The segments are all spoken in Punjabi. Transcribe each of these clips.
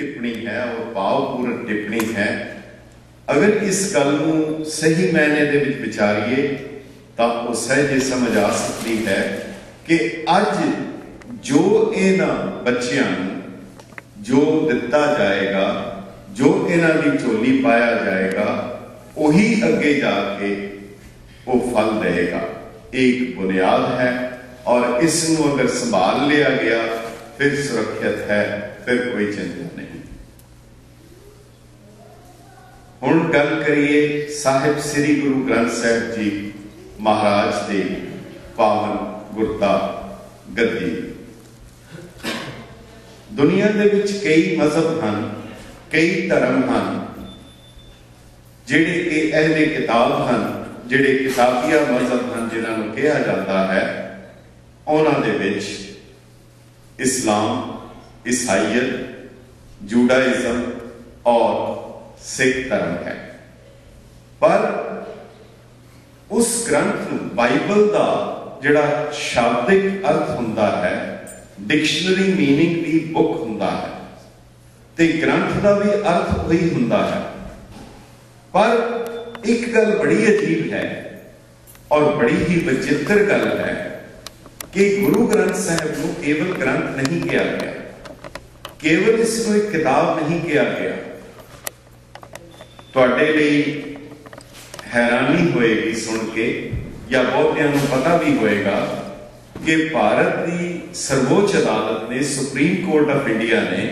ਟਿੱਪਣੀ ਹੈ ਉਹ ਭਾਵਪੂਰਨ ਟਿੱਪਣੀ ਹੈ ਅਗਰ ਇਸ ਗੱਲ ਨੂੰ ਸਹੀ ਮਾਇਨੇ ਦੇ ਵਿੱਚ ਵਿਚਾਰੀਏ ਤਾਂ ਉਹ ਸਹਿਜੇ ਸਮਝ ਆ ਸਕਦੀ ਹੈ ਕਿ ਅੱਜ ਜੋ ਇਹਨਾਂ ਬੱਚਿਆਂ ਨੂੰ ਜੋ ਦਿੱਤਾ ਜਾਏਗਾ ਜੋ ਇਹਨਾਂ ਦੀ ਝੋਲੀ ਪਾਇਆ ਜਾਏਗਾ ਉਹੀ ਅੱਗੇ ਜਾ ਕੇ ਉਹ ਫਲ ਦੇਗਾ ਇੱਕ ਬੁਨਿਆਦ ਹੈ ਔਰ ਇਸ ਨੂੰ ਅਗਰ ਸੰਭਾਲ ਲਿਆ ਗਿਆ ਫਿਰ ਸੁਰੱਖਿਅਤ ਹੈ ਫਿਰ ਕੋਈ ਚਿੰਤਾ ਨਹੀਂ ਹੁਣ ਗੱਲ ਕਰੀਏ ਸਾਹਿਬ ਸ੍ਰੀ ਗੁਰੂ ਗ੍ਰੰਥ ਸਾਹਿਬ ਜੀ ਮਹਾਰਾਜ ਦੇ ਪਾਵਨ ਗੁਰਤਾ ਗੱਦੀ। ਦੁਨੀਆ ਦੇ ਵਿੱਚ ਕਈ ਮਜ਼ਹਬ ਹਨ, ਕਈ ਧਰਮ ਹਨ, ਜਿਹੜੇ ਕਿ ਅਹਲੇ ਕਿਤਾਬ ਹਨ, ਜਿਹੜੇ ਕਿਤਾਬੀਆ ਮਜ਼ਹਬ ਹਨ, ਜਿਨ੍ਹਾਂ ਨੂੰ ਕਿਹਾ ਜਾਂਦਾ ਹੈ, ਉਹਨਾਂ ਦੇ ਵਿੱਚ ਇਸਲਾਮ, ਈਸਾਈਅਤ, ਜੂਡਾਇਜ਼ਮ ਔਰ ਸਿੱਖ ਧਰਮ ਹੈ। ਪਰ ਉਸ ਗ੍ਰੰਥ ਨੂੰ ਬਾਈਬਲ ਦਾ ਜਿਹੜਾ ਸ਼ਬਦਿਕ ਅਰਥ ਹੁੰਦਾ ਹੈ, ਡਿਕਸ਼ਨਰੀ ਮੀਨਿੰਗ ਦੀ ਬੁੱਕ ਹੁੰਦਾ ਹੈ, ਤੇ ਗ੍ਰੰਥ ਦਾ ਵੀ ਅਰਥ ਉਹੀ ਹੁੰਦਾ ਹੈ। ਪਰ ਇੱਕ ਗੱਲ ਬੜੀ ਅਜੀਬ ਹੈ ਔਰ ਬੜੀ ਹੀ ਵਿਚਿੱਤਰ ਗੱਲ ਹੈ ਕਿ ਗੁਰੂ ਗ੍ਰੰਥ ਸਾਹਿਬ ਨੂੰ ਕੇਵਲ ਗ੍ਰੰਥ ਨਹੀਂ ਕਿਹਾ ਗਿਆ। ਕੇਵਲ ਇਸ ਨੂੰ ਇੱਕ ਕਿਤਾਬ ਨਹੀਂ ਕਿਹਾ ਗਿਆ। ਤੁਹਾਡੇ ਲਈ ਹੈਰਾਨੀ ਹੋਏਗੀ ਸੁਣ ਕੇ, ਜਾਂ ਬਹੁਤਿਆਂ ਨੂੰ ਪਤਾ ਵੀ ਹੋਏਗਾ ਕਿ ਭਾਰਤ ਦੀ ਸਰਵੋੱਚ ਅਦਾਲਤ ਨੇ ਸੁਪਰੀਮ ਕੋਰਟ ਆਫ ਇੰਡੀਆ ਨੇ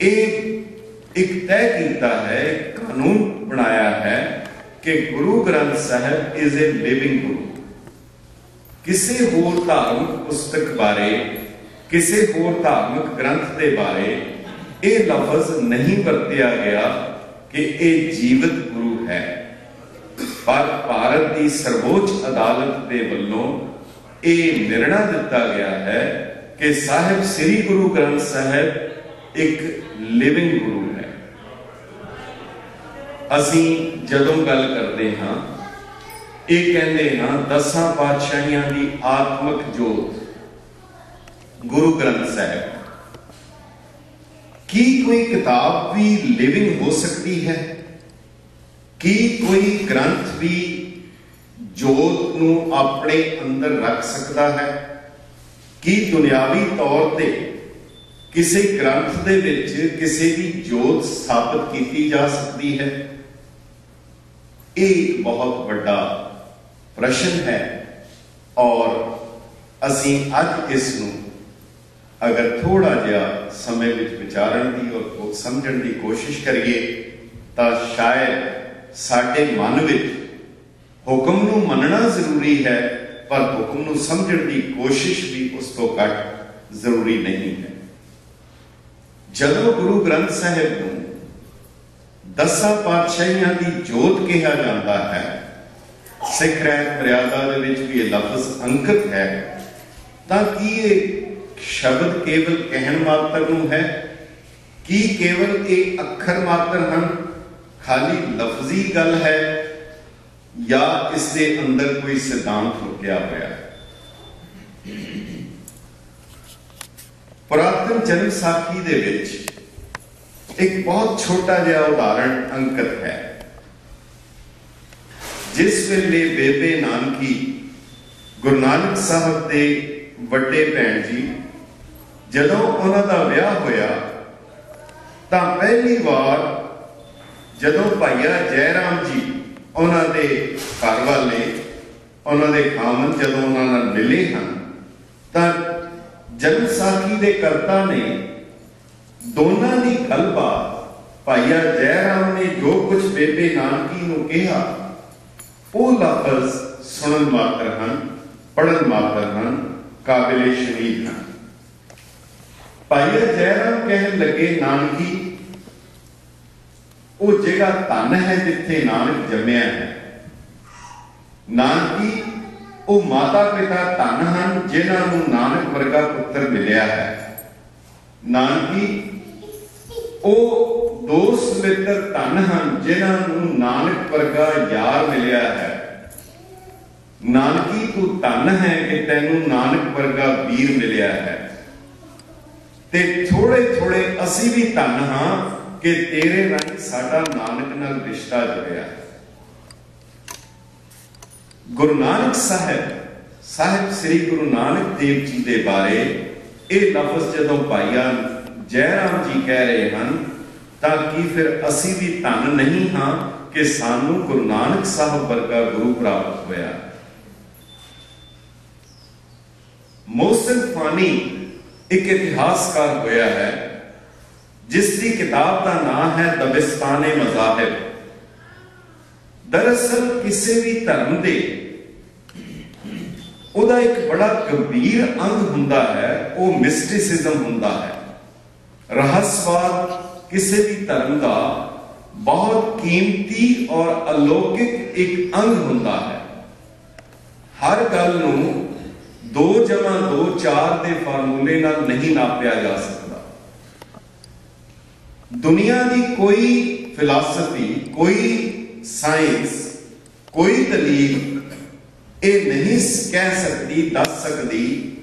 ਇਹ ਇੱਕ ਤੈਅ ਕੀਤਾ ਹੈ, ਕਾਨੂੰਨ ਬਣਾਇਆ ਹੈ ਕਿ Guru Granth Sahib is a living book ਕਿਸੇ ਹੋਰ ਧਾਰਮਿਕ ਪੁਸਤਕ ਬਾਰੇ, ਕਿਸੇ ਹੋਰ ਧਾਰਮਿਕ ਗ੍ਰੰਥ ਦੇ ਬਾਰੇ ਇਹ ਲਫ਼ਜ਼ ਨਹੀਂ ਵਰਤਿਆ ਗਿਆ ਕਿ ਇਹ ਜੀਵਤ ਗੁਰੂ ਹੈ। ਪਰ ਭਾਰਤ ਦੀ ਸਰਵੋੱਚ ਅਦਾਲਤ ਦੇ ਵੱਲੋਂ ਇਹ ਨਿਰਣਾ ਦਿੱਤਾ ਗਿਆ ਹੈ ਕਿ ਸਾਹਿਬ ਸ੍ਰੀ ਗੁਰੂ ਗ੍ਰੰਥ ਸਾਹਿਬ ਇੱਕ ਲਿਵਿੰਗ ਗੁਰੂ ਹੈ। ਅਸੀਂ ਜਦੋਂ ਗੱਲ ਕਰਦੇ ਹਾਂ, ਇਹ ਕਹਿੰਦੇ ਹਾਂ, ਦਸਾਂ ਪਾਤਸ਼ਾਹੀਆਂ ਦੀ ਆਤਮਿਕ ਜੋਤ ਗੁਰੂ ਗ੍ਰੰਥ ਸਾਹਿਬ। ਕੀ ਕੋਈ ਕਿਤਾਬ ਵੀ ਲਿਵਿੰਗ ਹੋ ਸਕਦੀ ਹੈ? ਕੀ ਕੋਈ ਗ੍ਰੰਥ ਵੀ ਜੋਤ ਨੂੰ ਆਪਣੇ ਅੰਦਰ ਰੱਖ ਸਕਦਾ ਹੈ? ਕੀ ਦੁਨਿਆਵੀ ਤੌਰ ਤੇ ਕਿਸੇ ਗ੍ਰੰਥ ਦੇ ਵਿੱਚ ਕਿਸੇ ਦੀ ਜੋਤ ਸਥਾਪਿਤ ਕੀਤੀ ਜਾ ਸਕਦੀ ਹੈ? ਇਹ ਇੱਕ ਬਹੁਤ ਵੱਡਾ ਪ੍ਰਸ਼ਨ ਹੈ ਔਰ ਅਸੀਂ ਅੱਜ ਇਸ ਨੂੰ ਅਗਰ ਥੋੜਾ ਜਿਹਾ ਸਮੇਂ ਵਿੱਚ ਵਿਚਾਰਨ ਦੀ ਔਰ ਸਮਝਣ ਦੀ ਕੋਸ਼ਿਸ਼ ਕਰੀਏ, ਤਾਂ ਸ਼ਾਇਦ ਸਾਡੇ ਮਨ ਵਿੱਚ ਹੁਕਮ ਨੂੰ ਮੰਨਣਾ ਜ਼ਰੂਰੀ ਹੈ, ਪਰ ਹੁਕਮ ਨੂੰ ਸਮਝਣ ਦੀ ਕੋਸ਼ਿਸ਼ ਵੀ ਉਸ ਤੋਂ ਘੱਟ ਜ਼ਰੂਰੀ ਨਹੀਂ ਹੈ। ਜਦੋਂ ਗੁਰੂ ਗ੍ਰੰਥ ਸਾਹਿਬ ਨੂੰ ਦਸਾਂ ਪਾਤਸ਼ਾਹੀਆਂ ਦੀ ਜੋਤ ਕਿਹਾ ਜਾਂਦਾ ਹੈ, ਸਿੱਖ ਰਹਿਤ ਮਰਿਆਦਾ ਦੇ ਵਿੱਚ ਵੀ ਇਹ ਲਫ਼ਜ਼ ਅੰਕਿਤ ਹੈ, ਤਾਂ ਕੀ ਇਹ ਸ਼ਬਦ ਕੇਵਲ ਕਹਿਣ ਮਾਤਰ ਨੂੰ ਹੈ? ਕੀ ਕੇਵਲ ਇਹ ਅੱਖਰ ਮਾਤਰ ਹਨ? ਖਾਲੀ ਲਫ਼ਜ਼ੀ ਗੱਲ ਹੈ ਜਾਂ ਇਸ ਦੇ ਅੰਦਰ ਕੋਈ ਸਿਧਾਂਤ ਲੁਕਿਆ ਹੋਇਆ ਹੈ? ਪ੍ਰਾਤਨ ਜਨਮ ਸਾਖੀ ਦੇ ਵਿੱਚ ਇੱਕ ਬਹੁਤ ਛੋਟਾ ਜਿਹਾ ਉਦਾਹਰਣ ਅੰਕਿਤ ਹੈ। ਜਿਸ ਵੇਲੇ ਬੇਬੇ ਨਾਨਕੀ ਗੁਰੂ ਨਾਨਕ ਸਾਹਿਬ ਦੇ ਵੱਡੇ ਭੈਣ ਜੀ ਜਦੋਂ ਉਹਨਾਂ ਦਾ ਵਿਆਹ ਹੋਇਆ, ਤਾਂ ਪਹਿਲੀ ਵਾਰ ਜਦੋਂ ਭਾਈਆ ਜੈਰਾਮ ਜੀ ਉਹਨਾਂ ਦੇ ਘਰ ਵਾਲੇ, ਉਹਨਾਂ ਦੇ ਖਾਮਨ ਜਦੋਂ ਉਹਨਾਂ ਨਾਲ ਮਿਲੇ ਹਨ, ਤਾਂ ਜਨਮ ਦੇ ਕਰਤਾ ਨੇ ਦੋਨਾਂ ਦੀ ਗੱਲਬਾਤ ਭਾਈਆ ਜੈਰਾਮ ਨੇ ਜੋ ਕੁਝ ਬੇਬੇ ਨਾਨਕੀ ਨੂੰ ਕਿਹਾ, ਉਹ ਲਫ਼ਜ਼ ਸੁਣਨ ਮਾਤਰ ਹਨ ਪੜਨ ਮਾਤਰ ਹਨ, ਕਾਬਿਲੇ ਸ਼ਨੀਦ ਹਨ। ਭਾਈ ਜੈਰਾਮ ਕਹਿਣ ਲੱਗੇ, ਨਾਨਕੀ, ਉਹ ਜਗ੍ਹਾ ਧਨ ਹੈ ਜਿੱਥੇ ਨਾਨਕ ਜੰਮਿਆ ਹੈ। ਨਾਨਕੀ, ਉਹ ਮਾਤਾ ਪਿਤਾ ਧਨ ਹਨ ਜਿਨ੍ਹਾਂ ਨੂੰ ਨਾਨਕ ਵਰਗਾ ਪੁੱਤਰ ਮਿਲਿਆ ਹੈ। ਨਾਨਕੀ, ਉਹ ਦੋਸਤ ਮਿੱਤਰ ਧਨ ਹਨ ਜਿਨ੍ਹਾਂ ਨੂੰ ਨਾਨਕ ਵਰਗਾ ਯਾਰ ਮਿਲਿਆ ਹੈ। ਨਾਨਕੀ, ਤੂੰ ਧਨ ਹੈ ਕਿ ਤੈਨੂੰ ਨਾਨਕ ਵਰਗਾ ਵੀਰ ਮਿਲਿਆ ਹੈ। ਤੇ ਥੋੜੇ ਥੋੜੇ ਅਸੀਂ ਵੀ ਧੰਨ ਹਾਂ ਕਿ ਤੇਰੇ ਰਾਹੀਂ ਸਾਡਾ ਨਾਨਕ ਨਾਲ ਰਿਸ਼ਤਾ ਜੁੜਿਆ। ਗੁਰੂ ਨਾਨਕ ਸਾਹਿਬ ਸਾਹਿਬ ਸ੍ਰੀ ਗੁਰੂ ਨਾਨਕ ਦੇਵ ਜੀ ਦੇ ਬਾਰੇ ਇਹ ਲਫ਼ਜ਼ ਜਦੋਂ ਭਾਈਆ ਜੈਰਾਮ ਜੀ ਕਹਿ ਰਹੇ ਹਨ, ਤਾਂ ਕੀ ਫਿਰ ਅਸੀਂ ਵੀ ਧੰਨ ਨਹੀਂ ਹਾਂ ਕਿ ਸਾਨੂੰ ਗੁਰੂ ਨਾਨਕ ਸਾਹਿਬ ਵਰਗਾ ਗੁਰੂ ਪ੍ਰਾਪਤ ਹੋਇਆ? ਮੋਸਨ ਫਾਨੀ ਇੱਕ ਇਤਿਹਾਸਕਾਰ ਹੋਇਆ ਹੈ, ਜਿਸ ਦੀ ਕਿਤਾਬ ਦਾ ਨਾਮ ਹੈ ਦਬਿਸਤਾਨੇ ਮਜ਼ਾਹਿਬ। ਦਰਅਸਲ ਕਿਸੇ ਵੀ ਧਰਮ ਦੇ ਉਹਦਾ ਇੱਕ ਬੜਾ ਗੰਭੀਰ ਅੰਗ ਹੁੰਦਾ ਹੈ, ਉਹ ਮਿਸਟਿਸਿਜ਼ਮ ਹੁੰਦਾ ਹੈ। ਰਹੱਸਵਾਦ ਕਿਸੇ ਵੀ ਧਰਮ ਦਾ ਬਹੁਤ ਕੀਮਤੀ ਔਰ ਅਲੌਕਿਕ ਇੱਕ ਅੰਗ ਹੁੰਦਾ ਹੈ। ਹਰ ਗੱਲ ਨੂੰ 2 ਜਮਾ 2 4 ਦੇ ਫਾਰਮੂਲੇ ਨਾਲ ਨਹੀਂ ਨਾਪਿਆ ਜਾ ਸਕਦਾ। ਦੁਨੀਆ ਦੀ ਕੋਈ ਫਿਲਾਸਫੀ ਕੋਈ ਸਾਇੰਸ ਕੋਈ ਦਲੀਲ ਇਹ ਨਹੀਂ ਕਹਿ ਸਕਦੀ, ਦੱਸ ਸਕਦੀ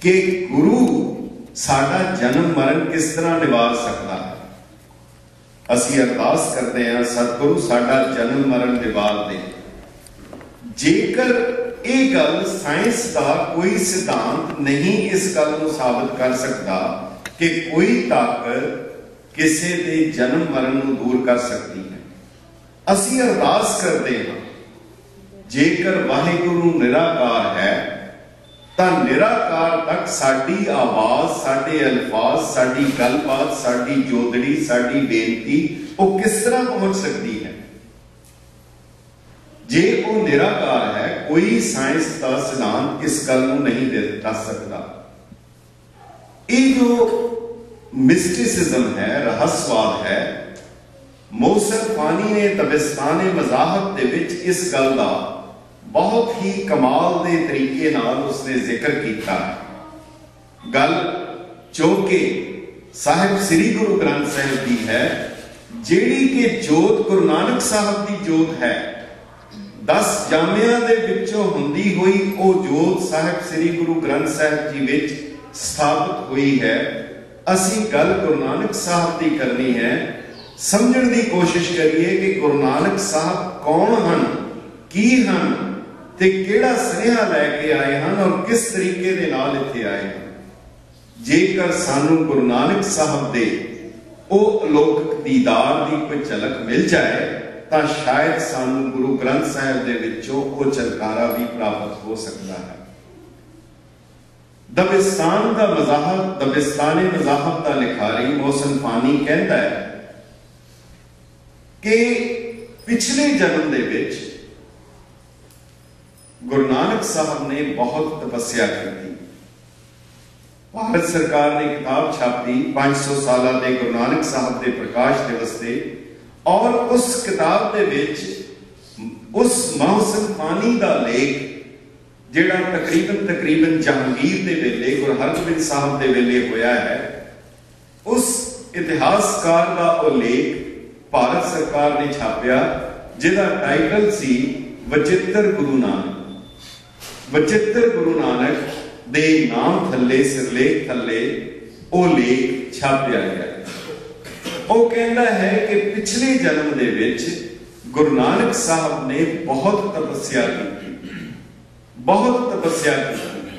ਕਿ ਗੁਰੂ ਸਾਡਾ ਜਨਮ ਮਰਨ ਕਿਸ ਤਰ੍ਹਾਂ ਨਿਵਾਰ ਸਕਦਾ ਹੈ। ਅਸੀਂ ਅਰਦਾਸ ਕਰਦੇ ਹਾਂ, ਸਤਿਗੁਰੂ ਸਾਡਾ ਜਨਮ ਮਰਨ ਨਿਵਾਰ ਦੇ। ਜੇਕਰ ਇਹ ਗੱਲ ਸਾਇੰਸ ਦਾ ਕੋਈ ਸਿਧਾਂਤ ਨਹੀਂ ਇਸ ਗੱਲ ਨੂੰ ਸਾਬਤ ਕਰ ਸਕਦਾ ਕਿ ਕੋਈ ਤਾਕਤ ਕਿਸੇ ਦੇ ਜਨਮ ਮਰਨ ਨੂੰ ਦੂਰ ਕਰ ਸਕਦੀ ਹੈ। ਅਸੀਂ ਅਰਦਾਸ ਕਰਦੇ ਹਾਂ, ਜੇਕਰ ਵਾਹਿਗੁਰੂ ਨਿਰਾਕਾਰ ਹੈ, ਤਾਂ ਨਿਰਾਕਾਰ ਤੱਕ ਸਾਡੀ ਆਵਾਜ਼, ਸਾਡੇ ਅਲਫਾਜ਼, ਸਾਡੀ ਗੱਲਬਾਤ, ਸਾਡੀ ਜੋਦੜੀ, ਸਾਡੀ ਬੇਨਤੀ ਉਹ ਕਿਸ ਤਰ੍ਹਾਂ ਪਹੁੰਚ ਸਕਦੀ ਹੈ? ਜੇ ਉਹ ਨਿਰਾਕਾਰ ਹੈ, ਕੋਈ ਸਾਇੰਸ ਦਾ ਸਿਧਾਂਤ ਇਸ ਗੱਲ ਨੂੰ ਨਹੀਂ ਦੇ ਦੱਸ ਸਕਦਾ। ਇਹ ਜੋ ਮਿਸਟਿਸਿਜ਼ਮ ਹੈ, ਰਹੱਸਵਾਦ ਹੈ ਮੌਸਰ ਪਾਨੀ ਨੇ, ਤਬਿਸਤਾਨੇ ਮਜ਼ਾਹਬ ਦੇ ਵਿੱਚ ਇਸ ਗੱਲ ਦਾ ਬਹੁਤ ਹੀ ਕਮਾਲ ਦੇ ਤਰੀਕੇ ਨਾਲ ਉਸਨੇ ਜ਼ਿਕਰ ਕੀਤਾ ਗੱਲ ਜੋ ਕਿ ਸਾਹਿਬ ਸ੍ਰੀ ਗੁਰੂ ਗ੍ਰੰਥ ਸਾਹਿਬ ਦੀ ਹੈ, ਜਿਹੜੀ ਕਿ ਜੋਤ ਗੁਰੂ ਨਾਨਕ ਸਾਹਿਬ ਦੀ ਜੋਤ ਹੈ। 10 ਜਾਮਿਆਂ ਦੇ ਵਿੱਚੋਂ ਹੁੰਦੀ ਹੋਈ ਉਹ ਜੋਤ ਸਾਹਿਬ ਸ੍ਰੀ ਗੁਰੂ ਗ੍ਰੰਥ ਸਾਹਿਬ ਜੀ ਵਿੱਚ ਸਥਾਪਿਤ ਹੋਈ ਹੈ। ਅਸੀਂ ਗੱਲ ਗੁਰੂ ਨਾਨਕ ਸਾਹਿਬ ਦੀ ਕਰਨੀ ਹੈ। ਸਮਝਣ ਦੀ ਕੋਸ਼ਿਸ਼ ਕਰੀਏ ਕਿ ਗੁਰੂ ਨਾਨਕ ਸਾਹਿਬ ਕੌਣ ਹਨ, ਕੀ ਹਨ ਤੇ ਕਿਹੜਾ ਸੁਨੇਹਾ ਲੈ ਕੇ ਆਏ ਹਨ ਔਰ ਕਿਸ ਤਰੀਕੇ ਦੇ ਨਾਲ ਇੱਥੇ ਆਏ ਹਨ। ਜੇਕਰ ਸਾਨੂੰ ਗੁਰੂ ਨਾਨਕ ਸਾਹਿਬ ਦੇ ਉਹ ਅਲੌਕਿਕ ਦੀਦਾਰ ਦੀ ਕੋਈ ਝਲਕ ਮਿਲ ਜਾਏ ਤਾਂ ਸ਼ਾਇਦ ਸਾਨੂੰ ਗੁਰੂ ਗ੍ਰੰਥ ਸਾਹਿਬ ਦੇ ਵਿੱਚੋਂ ਉਹ ਚਲਕਾਰਾ ਵੀ ਪ੍ਰਾਪਤ ਹੋ ਸਕਦਾ ਹੈ। ਦਬਿਸਤਾਨ ਦਾ ਮਜ਼ਾਹਬ ਦਬਿਸਤਾਨੀ ਮਜ਼ਾਹਬ ਦਾ ਲਿਖਾਰੀ ਮੋਸਨ ਫਾਨੀ ਕਹਿੰਦਾ ਹੈ ਕਿ ਪਿਛਲੇ ਜਨਮ ਦੇ ਵਿੱਚ ਗੁਰੂ ਨਾਨਕ ਸਾਹਿਬ ਨੇ ਬਹੁਤ ਤਪੱਸਿਆ ਕੀਤੀ। ਭਾਰਤ ਸਰਕਾਰ ਨੇ ਕਿਤਾਬ ਛਾਪੀ 500 ਸਾਲਾਂ ਦੇ ਗੁਰੂ ਨਾਨਕ ਸਾਹਿਬ ਦੇ ਪ੍ਰਕਾਸ਼ ਦਿਵਸ ਤੇ ਔਰ ਉਸ ਕਿਤਾਬ ਦੇ ਵਿੱਚ ਉਸ ਮੌਸਮ ਪਾਣੀ ਦਾ ਲੇਖ, ਜਿਹੜਾ ਤਕਰੀਬਨ ਤਕਰੀਬਨ ਜਹਾਂਗੀਰ ਦੇ ਵੇਲੇ ਗੁਰੂ ਹਰਗੋਬਿੰਦ ਸਾਹਿਬ ਦੇ ਵੇਲੇ ਹੋਇਆ ਹੈ, ਉਸ ਇਤਿਹਾਸਕਾਰ ਦਾ ਉਹ ਲੇਖ ਭਾਰਤ ਸਰਕਾਰ ਨੇ ਛਾਪਿਆ, ਜਿਹਦਾ ਟਾਈਟਲ ਸੀ ਵਚਿੱਤਰ ਗੁਰੂ ਨਾਨਕ। ਵਚਿੱਤਰ ਗੁਰੂ ਨਾਨਕ ਦੇ ਨਾਮ ਥੱਲੇ, ਸਿਰਲੇਖ ਥੱਲੇ ਉਹ ਲੇਖ ਛਾਪਿਆ ਗਿਆ। ਉਹ ਕਹਿੰਦਾ ਹੈ ਕਿ ਪਿਛਲੇ ਜਨਮ ਦੇ ਵਿੱਚ ਗੁਰੂ ਨਾਨਕ ਸਾਹਿਬ ਨੇ ਬਹੁਤ ਤਪੱਸਿਆ ਕੀਤੀ। ਬਹੁਤ ਤਪੱਸਿਆ ਕੀਤੀ।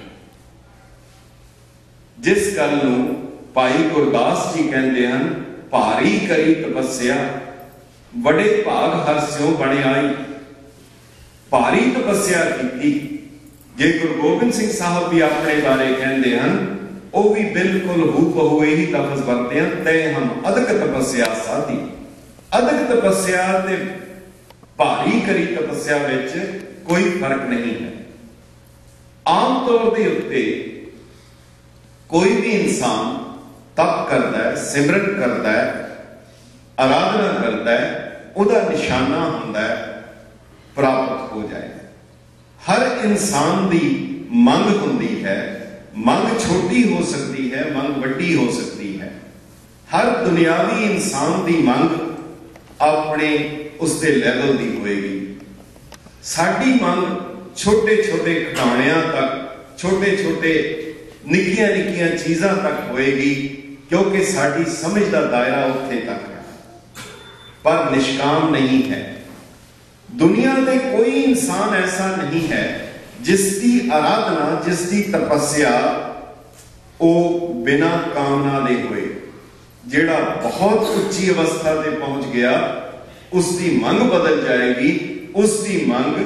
ਜਿਸ ਗੱਲ ਨੂੰ ਭਾਈ ਗੁਰਦਾਸ ਜੀ ਕਹਿੰਦੇ ਹਨ, ਭਾਰੀ ਕਰੀ ਤਪੱਸਿਆ, ਵੱਡੇ ਭਾਗ ਹਰ ਸਿਓ ਬਣਾਈ ਭਾਰੀ ਤਪੱਸਿਆ ਕੀਤੀ। ਜੇ ਗੁਰੂ ਗੋਬਿੰਦ ਸਿੰਘ ਸਾਹਿਬ ਵੀ ਆਪਣੇ ਬਾਰੇ ਕਹਿੰਦੇ ਹਨ ਉਹ ਵੀ ਬਿਲਕੁਲ ਹੂ ਬਹੂ ਇਹੀ ਲਫ਼ਜ਼ ਵਰਤੇ ਹਨ ਤੇ ਹਮ ਅਦਕ ਤਪੱਸਿਆ ਸਾਧੀ। ਅਦਕ ਤਪੱਸਿਆ ਤੇ ਭਾਰੀ ਕਰੀ ਤਪੱਸਿਆ ਵਿੱਚ ਕੋਈ ਫ਼ਰਕ ਨਹੀਂ ਹੈ। ਆਮ ਤੌਰ ਦੇ ਉੱਤੇ ਕੋਈ ਵੀ ਇਨਸਾਨ ਤਪ ਕਰਦਾ ਹੈ, ਸਿਮਰਨ ਕਰਦਾ ਹੈ ਆਰਾਧਨਾ ਕਰਦਾ ਹੈ, ਉਹਦਾ ਨਿਸ਼ਾਨਾ ਹੁੰਦਾ ਹੈ, ਪ੍ਰਾਪਤ ਹੋ ਜਾਏ। ਹਰ ਇਨਸਾਨ ਦੀ ਮੰਗ ਹੁੰਦੀ ਹੈ ਮੰਗ ਛੋਟੀ ਹੋ ਸਕਦੀ ਹੈ, ਮੰਗ ਵੱਡੀ ਹੋ ਸਕਦੀ ਹੈ। ਹਰ ਦੁਨਿਆਵੀ ਇਨਸਾਨ ਦੀ ਮੰਗ ਆਪਣੇ ਉਸ ਦੇ ਲੈਵਲ ਦੀ ਹੋਏਗੀ। ਸਾਡੀ ਮੰਗ ਛੋਟੇ ਛੋਟੇ ਖਿਡੌਣਿਆਂ ਤੱਕ ਛੋਟੇ ਛੋਟੇ ਨਿੱਕੀਆਂ ਨਿੱਕੀਆਂ ਚੀਜ਼ਾਂ ਤੱਕ ਹੋਏਗੀ, ਕਿਉਂਕਿ ਸਾਡੀ ਸਮਝ ਦਾ ਦਾਇਰਾ ਉੱਥੇ ਤੱਕ ਹੈ। ਪਰ ਨਿਸ਼ਕਾਮ ਨਹੀਂ ਹੈ। ਦੁਨੀਆ ਦੇ ਕੋਈ ਇਨਸਾਨ ਐਸਾ ਨਹੀਂ ਹੈ ਜਿਸ ਦੀ ਆਰਾਧਨਾ ਜਿਸ ਦੀ ਤਪੱਸਿਆ ਉਹ ਬਿਨਾ ਕਾਮਨਾ ਦੇ ਹੋਏ। ਜਿਹੜਾ ਬਹੁਤ ਉੱਚੀ ਅਵਸਥਾ ਤੇ ਪਹੁੰਚ ਗਿਆ ਉਸ ਦੀ ਮੰਗ ਬਦਲ ਜਾਏਗੀ ਉਸ ਦੀ ਮੰਗ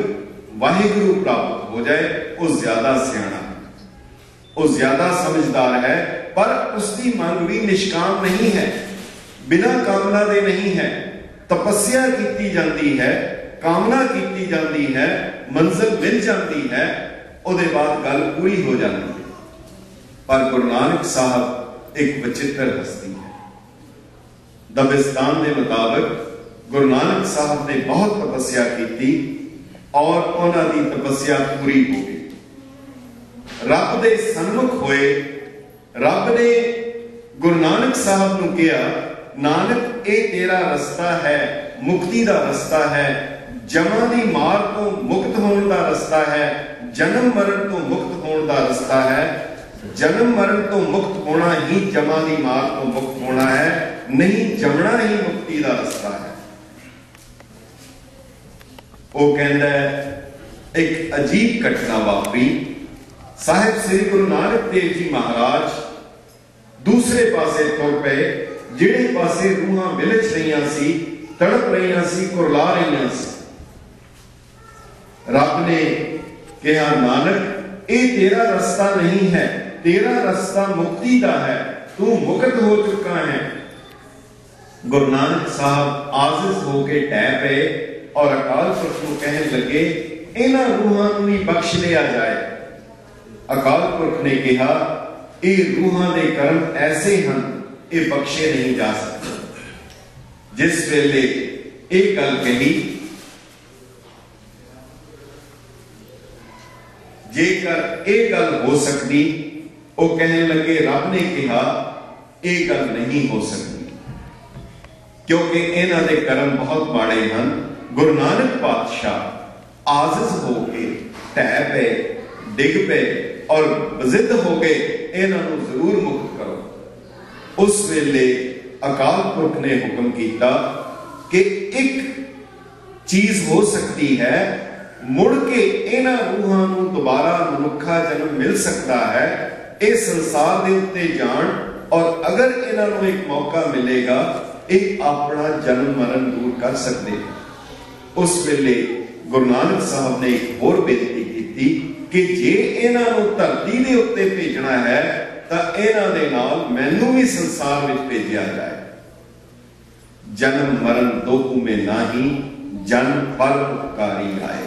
ਵਾਹਿਗੁਰੂ ਪ੍ਰਾਪਤ ਹੋ ਜਾਏ, ਉਹ ਜ਼ਿਆਦਾ ਸਿਆਣਾ। ਉਹ ਜ਼ਿਆਦਾ ਸਮਝਦਾਰ ਹੈ, ਪਰ ਉਸ ਦੀ ਮੰਗ ਵੀ ਨਿਸ਼ਕਾਮ ਨਹੀਂ ਹੈ। ਬਿਨਾ ਕਾਮਨਾ ਦੇ ਨਹੀਂ ਹੈ। ਤਪੱਸਿਆ ਕੀਤੀ ਜਾਂਦੀ ਹੈ, ਕਾਮਨਾ ਕੀਤੀ ਜਾਂਦੀ ਹੈ ਮੰਜ਼ਿਲ ਮਿਲ ਜਾਂਦੀ ਹੈ, ਉਹਦੇ ਬਾਅਦ ਗੱਲ ਪੂਰੀ ਹੋ ਜਾਂਦੀ ਹੈ। ਪਰ ਗੁਰੂ ਨਾਨਕ ਸਾਹਿਬ ਇੱਕ ਵਿਚਿੱਤਰ ਹਸਤੀ ਹੈ। ਦਬਿਸਤਾਨ ਦੇ ਮੁਤਾਬਕ ਗੁਰੂ ਨਾਨਕ ਸਾਹਿਬ ਨੇ ਬਹੁਤ ਤਪੱਸਿਆ ਕੀਤੀ ਔਰ ਉਹਨਾਂ ਦੀ ਤਪੱਸਿਆ ਪੂਰੀ ਹੋ ਗਈ। ਰੱਬ ਦੇ ਸਨਮੁਖ ਹੋਏ, ਰੱਬ ਨੇ ਗੁਰੂ ਨਾਨਕ ਸਾਹਿਬ ਨੂੰ ਕਿਹਾ, ਨਾਨਕ, ਇਹ ਤੇਰਾ ਰਸਤਾ ਹੈ, ਮੁਕਤੀ ਦਾ ਰਸਤਾ ਹੈ ਜਮਾਂ ਦੀ ਮਾਰ ਤੋਂ ਮੁਕਤ ਹੋਣ ਦਾ ਰਸਤਾ ਹੈ, ਜਨਮ ਮਰਨ ਤੋਂ ਮੁਕਤ ਹੋਣ ਦਾ ਰਸਤਾ ਹੈ। ਜਨਮ ਮਰਨ ਤੋਂ ਮੁਕਤ ਹੋਣਾ ਹੀ ਜਮਾਂ ਦੀ ਮਾਰ ਤੋਂ ਮੁਕਤ ਹੋਣਾ ਹੈ, ਨਹੀਂ ਜਮਣਾ ਹੀ ਮੁਕਤੀ ਦਾ ਰਸਤਾ ਹੈ। ਉਹ ਕਹਿੰਦਾ ਇੱਕ ਅਜੀਬ ਘਟਨਾ ਵਾਪਰੀ। ਸਾਹਿਬ ਸ੍ਰੀ ਗੁਰੂ ਨਾਨਕ ਦੇਵ ਜੀ ਮਹਾਰਾਜ ਦੂਸਰੇ ਪਾਸੇ ਤੁਰ ਪਏ, ਜਿਹੜੇ ਪਾਸੇ ਰੂਹਾਂ ਵਿਲਝ ਰਹੀਆਂ ਸੀ, ਤੜਪ ਰਹੀਆਂ ਸੀ, ਕੁਰਲਾ ਰਹੀਆਂ ਸੀ। ਰੱਬ ਨੇ ਕਿਹਾ, ਨਾਨਕ, ਇਹ ਤੇਰਾ ਰਸਤਾ ਨਹੀਂ ਹੈ। ਤੇਰਾ ਰਸਤਾ ਮੁਕਤੀ ਦਾ ਹੈ। ਤੂੰ ਮੁਕਤ ਹੋ ਚੁੱਕਾ ਹੈ। ਗੁਰੂ ਨਾਨਕ ਸਾਹਿਬ ਆਜ਼ਿਜ਼ ਹੋ ਕੇ ਟਹਿ ਪਏ ਔਰ ਅਕਾਲ ਪੁਰਖ ਨੂੰ ਕਹਿਣ ਲੱਗੇ, ਇਹਨਾਂ ਰੂਹਾਂ ਨੂੰ ਵੀ ਬਖਸ਼ ਲਿਆ ਜਾਏ। ਅਕਾਲ ਪੁਰਖ ਨੇ ਕਿਹਾ, ਇਹ ਰੂਹਾਂ ਦੇ ਕਰਮ ਐਸੇ ਹਨ, ਇਹ ਬਖਸ਼ੇ ਨਹੀਂ ਜਾ ਸਕਦੇ। ਜਿਸ ਵੇਲੇ ਇਹ ਗੱਲ ਕਹੀ ਜੇਕਰ ਇਹ ਗੱਲ ਹੋ ਸਕਦੀ, ਉਹ ਕਹਿਣ ਲੱਗੇ, ਰੱਬ ਨੇ ਕਿਹਾ, ਇਹ ਗੱਲ ਨਹੀਂ ਹੋ ਸਕਦੀ। ਕਿਉਂਕਿ ਇਹਨਾਂ ਦੇ ਕਰਮ ਬਹੁਤ ਮਾੜੇ ਹਨ। ਗੁਰੂ ਨਾਨਕ ਪਾਤਸ਼ਾਹ ਆਜ਼ਿਜ਼ ਹੋ ਕੇ ਟਹਿ ਪਏ, ਡਿੱਗ ਪਏ ਔਰ ਬਜ਼ਿੱਦ ਹੋ ਕੇ ਇਹਨਾਂ ਨੂੰ ਜ਼ਰੂਰ ਮੁਕਤ ਕਰੋ। ਉਸ ਵੇਲੇ ਅਕਾਲ ਪੁਰਖ ਨੇ ਹੁਕਮ ਕੀਤਾ ਕਿ ਇੱਕ ਚੀਜ਼ ਹੋ ਸਕਦੀ ਹੈ ਮੁੜ ਕੇ ਇਹਨਾਂ ਰੂਹਾਂ ਨੂੰ ਦੁਬਾਰਾ ਮਨੁੱਖਾ ਜਨਮ ਮਿਲ ਸਕਦਾ ਹੈ, ਇਹ ਸੰਸਾਰ ਦੇ ਉੱਤੇ ਜਾਣ ਔਰ ਅਗਰ ਇਹਨਾਂ ਨੂੰ ਇੱਕ ਮੌਕਾ ਮਿਲੇਗਾ, ਇਹ ਆਪਣਾ ਜਨਮ ਮਰਨ ਦੂਰ ਕਰ ਸਕਦੇ ਉਸ ਵੇਲੇ ਗੁਰੂ ਨਾਨਕ ਸਾਹਿਬ ਨੇ ਇੱਕ ਹੋਰ ਬੇਨਤੀ ਕੀਤੀ ਕਿ ਜੇ ਇਹਨਾਂ ਨੂੰ ਧਰਤੀ ਦੇ ਉੱਤੇ ਭੇਜਣਾ ਹੈ, ਤਾਂ ਇਹਨਾਂ ਦੇ ਨਾਲ ਮੈਨੂੰ ਵੀ ਸੰਸਾਰ ਵਿੱਚ ਭੇਜਿਆ ਜਾਏ। ਜਨਮ ਮਰਨ ਦੋਹੂ ਮੇ ਨਾਹੀ, ਜਨ ਫਲ ਉਪਕਾਰੀ ਆਏ।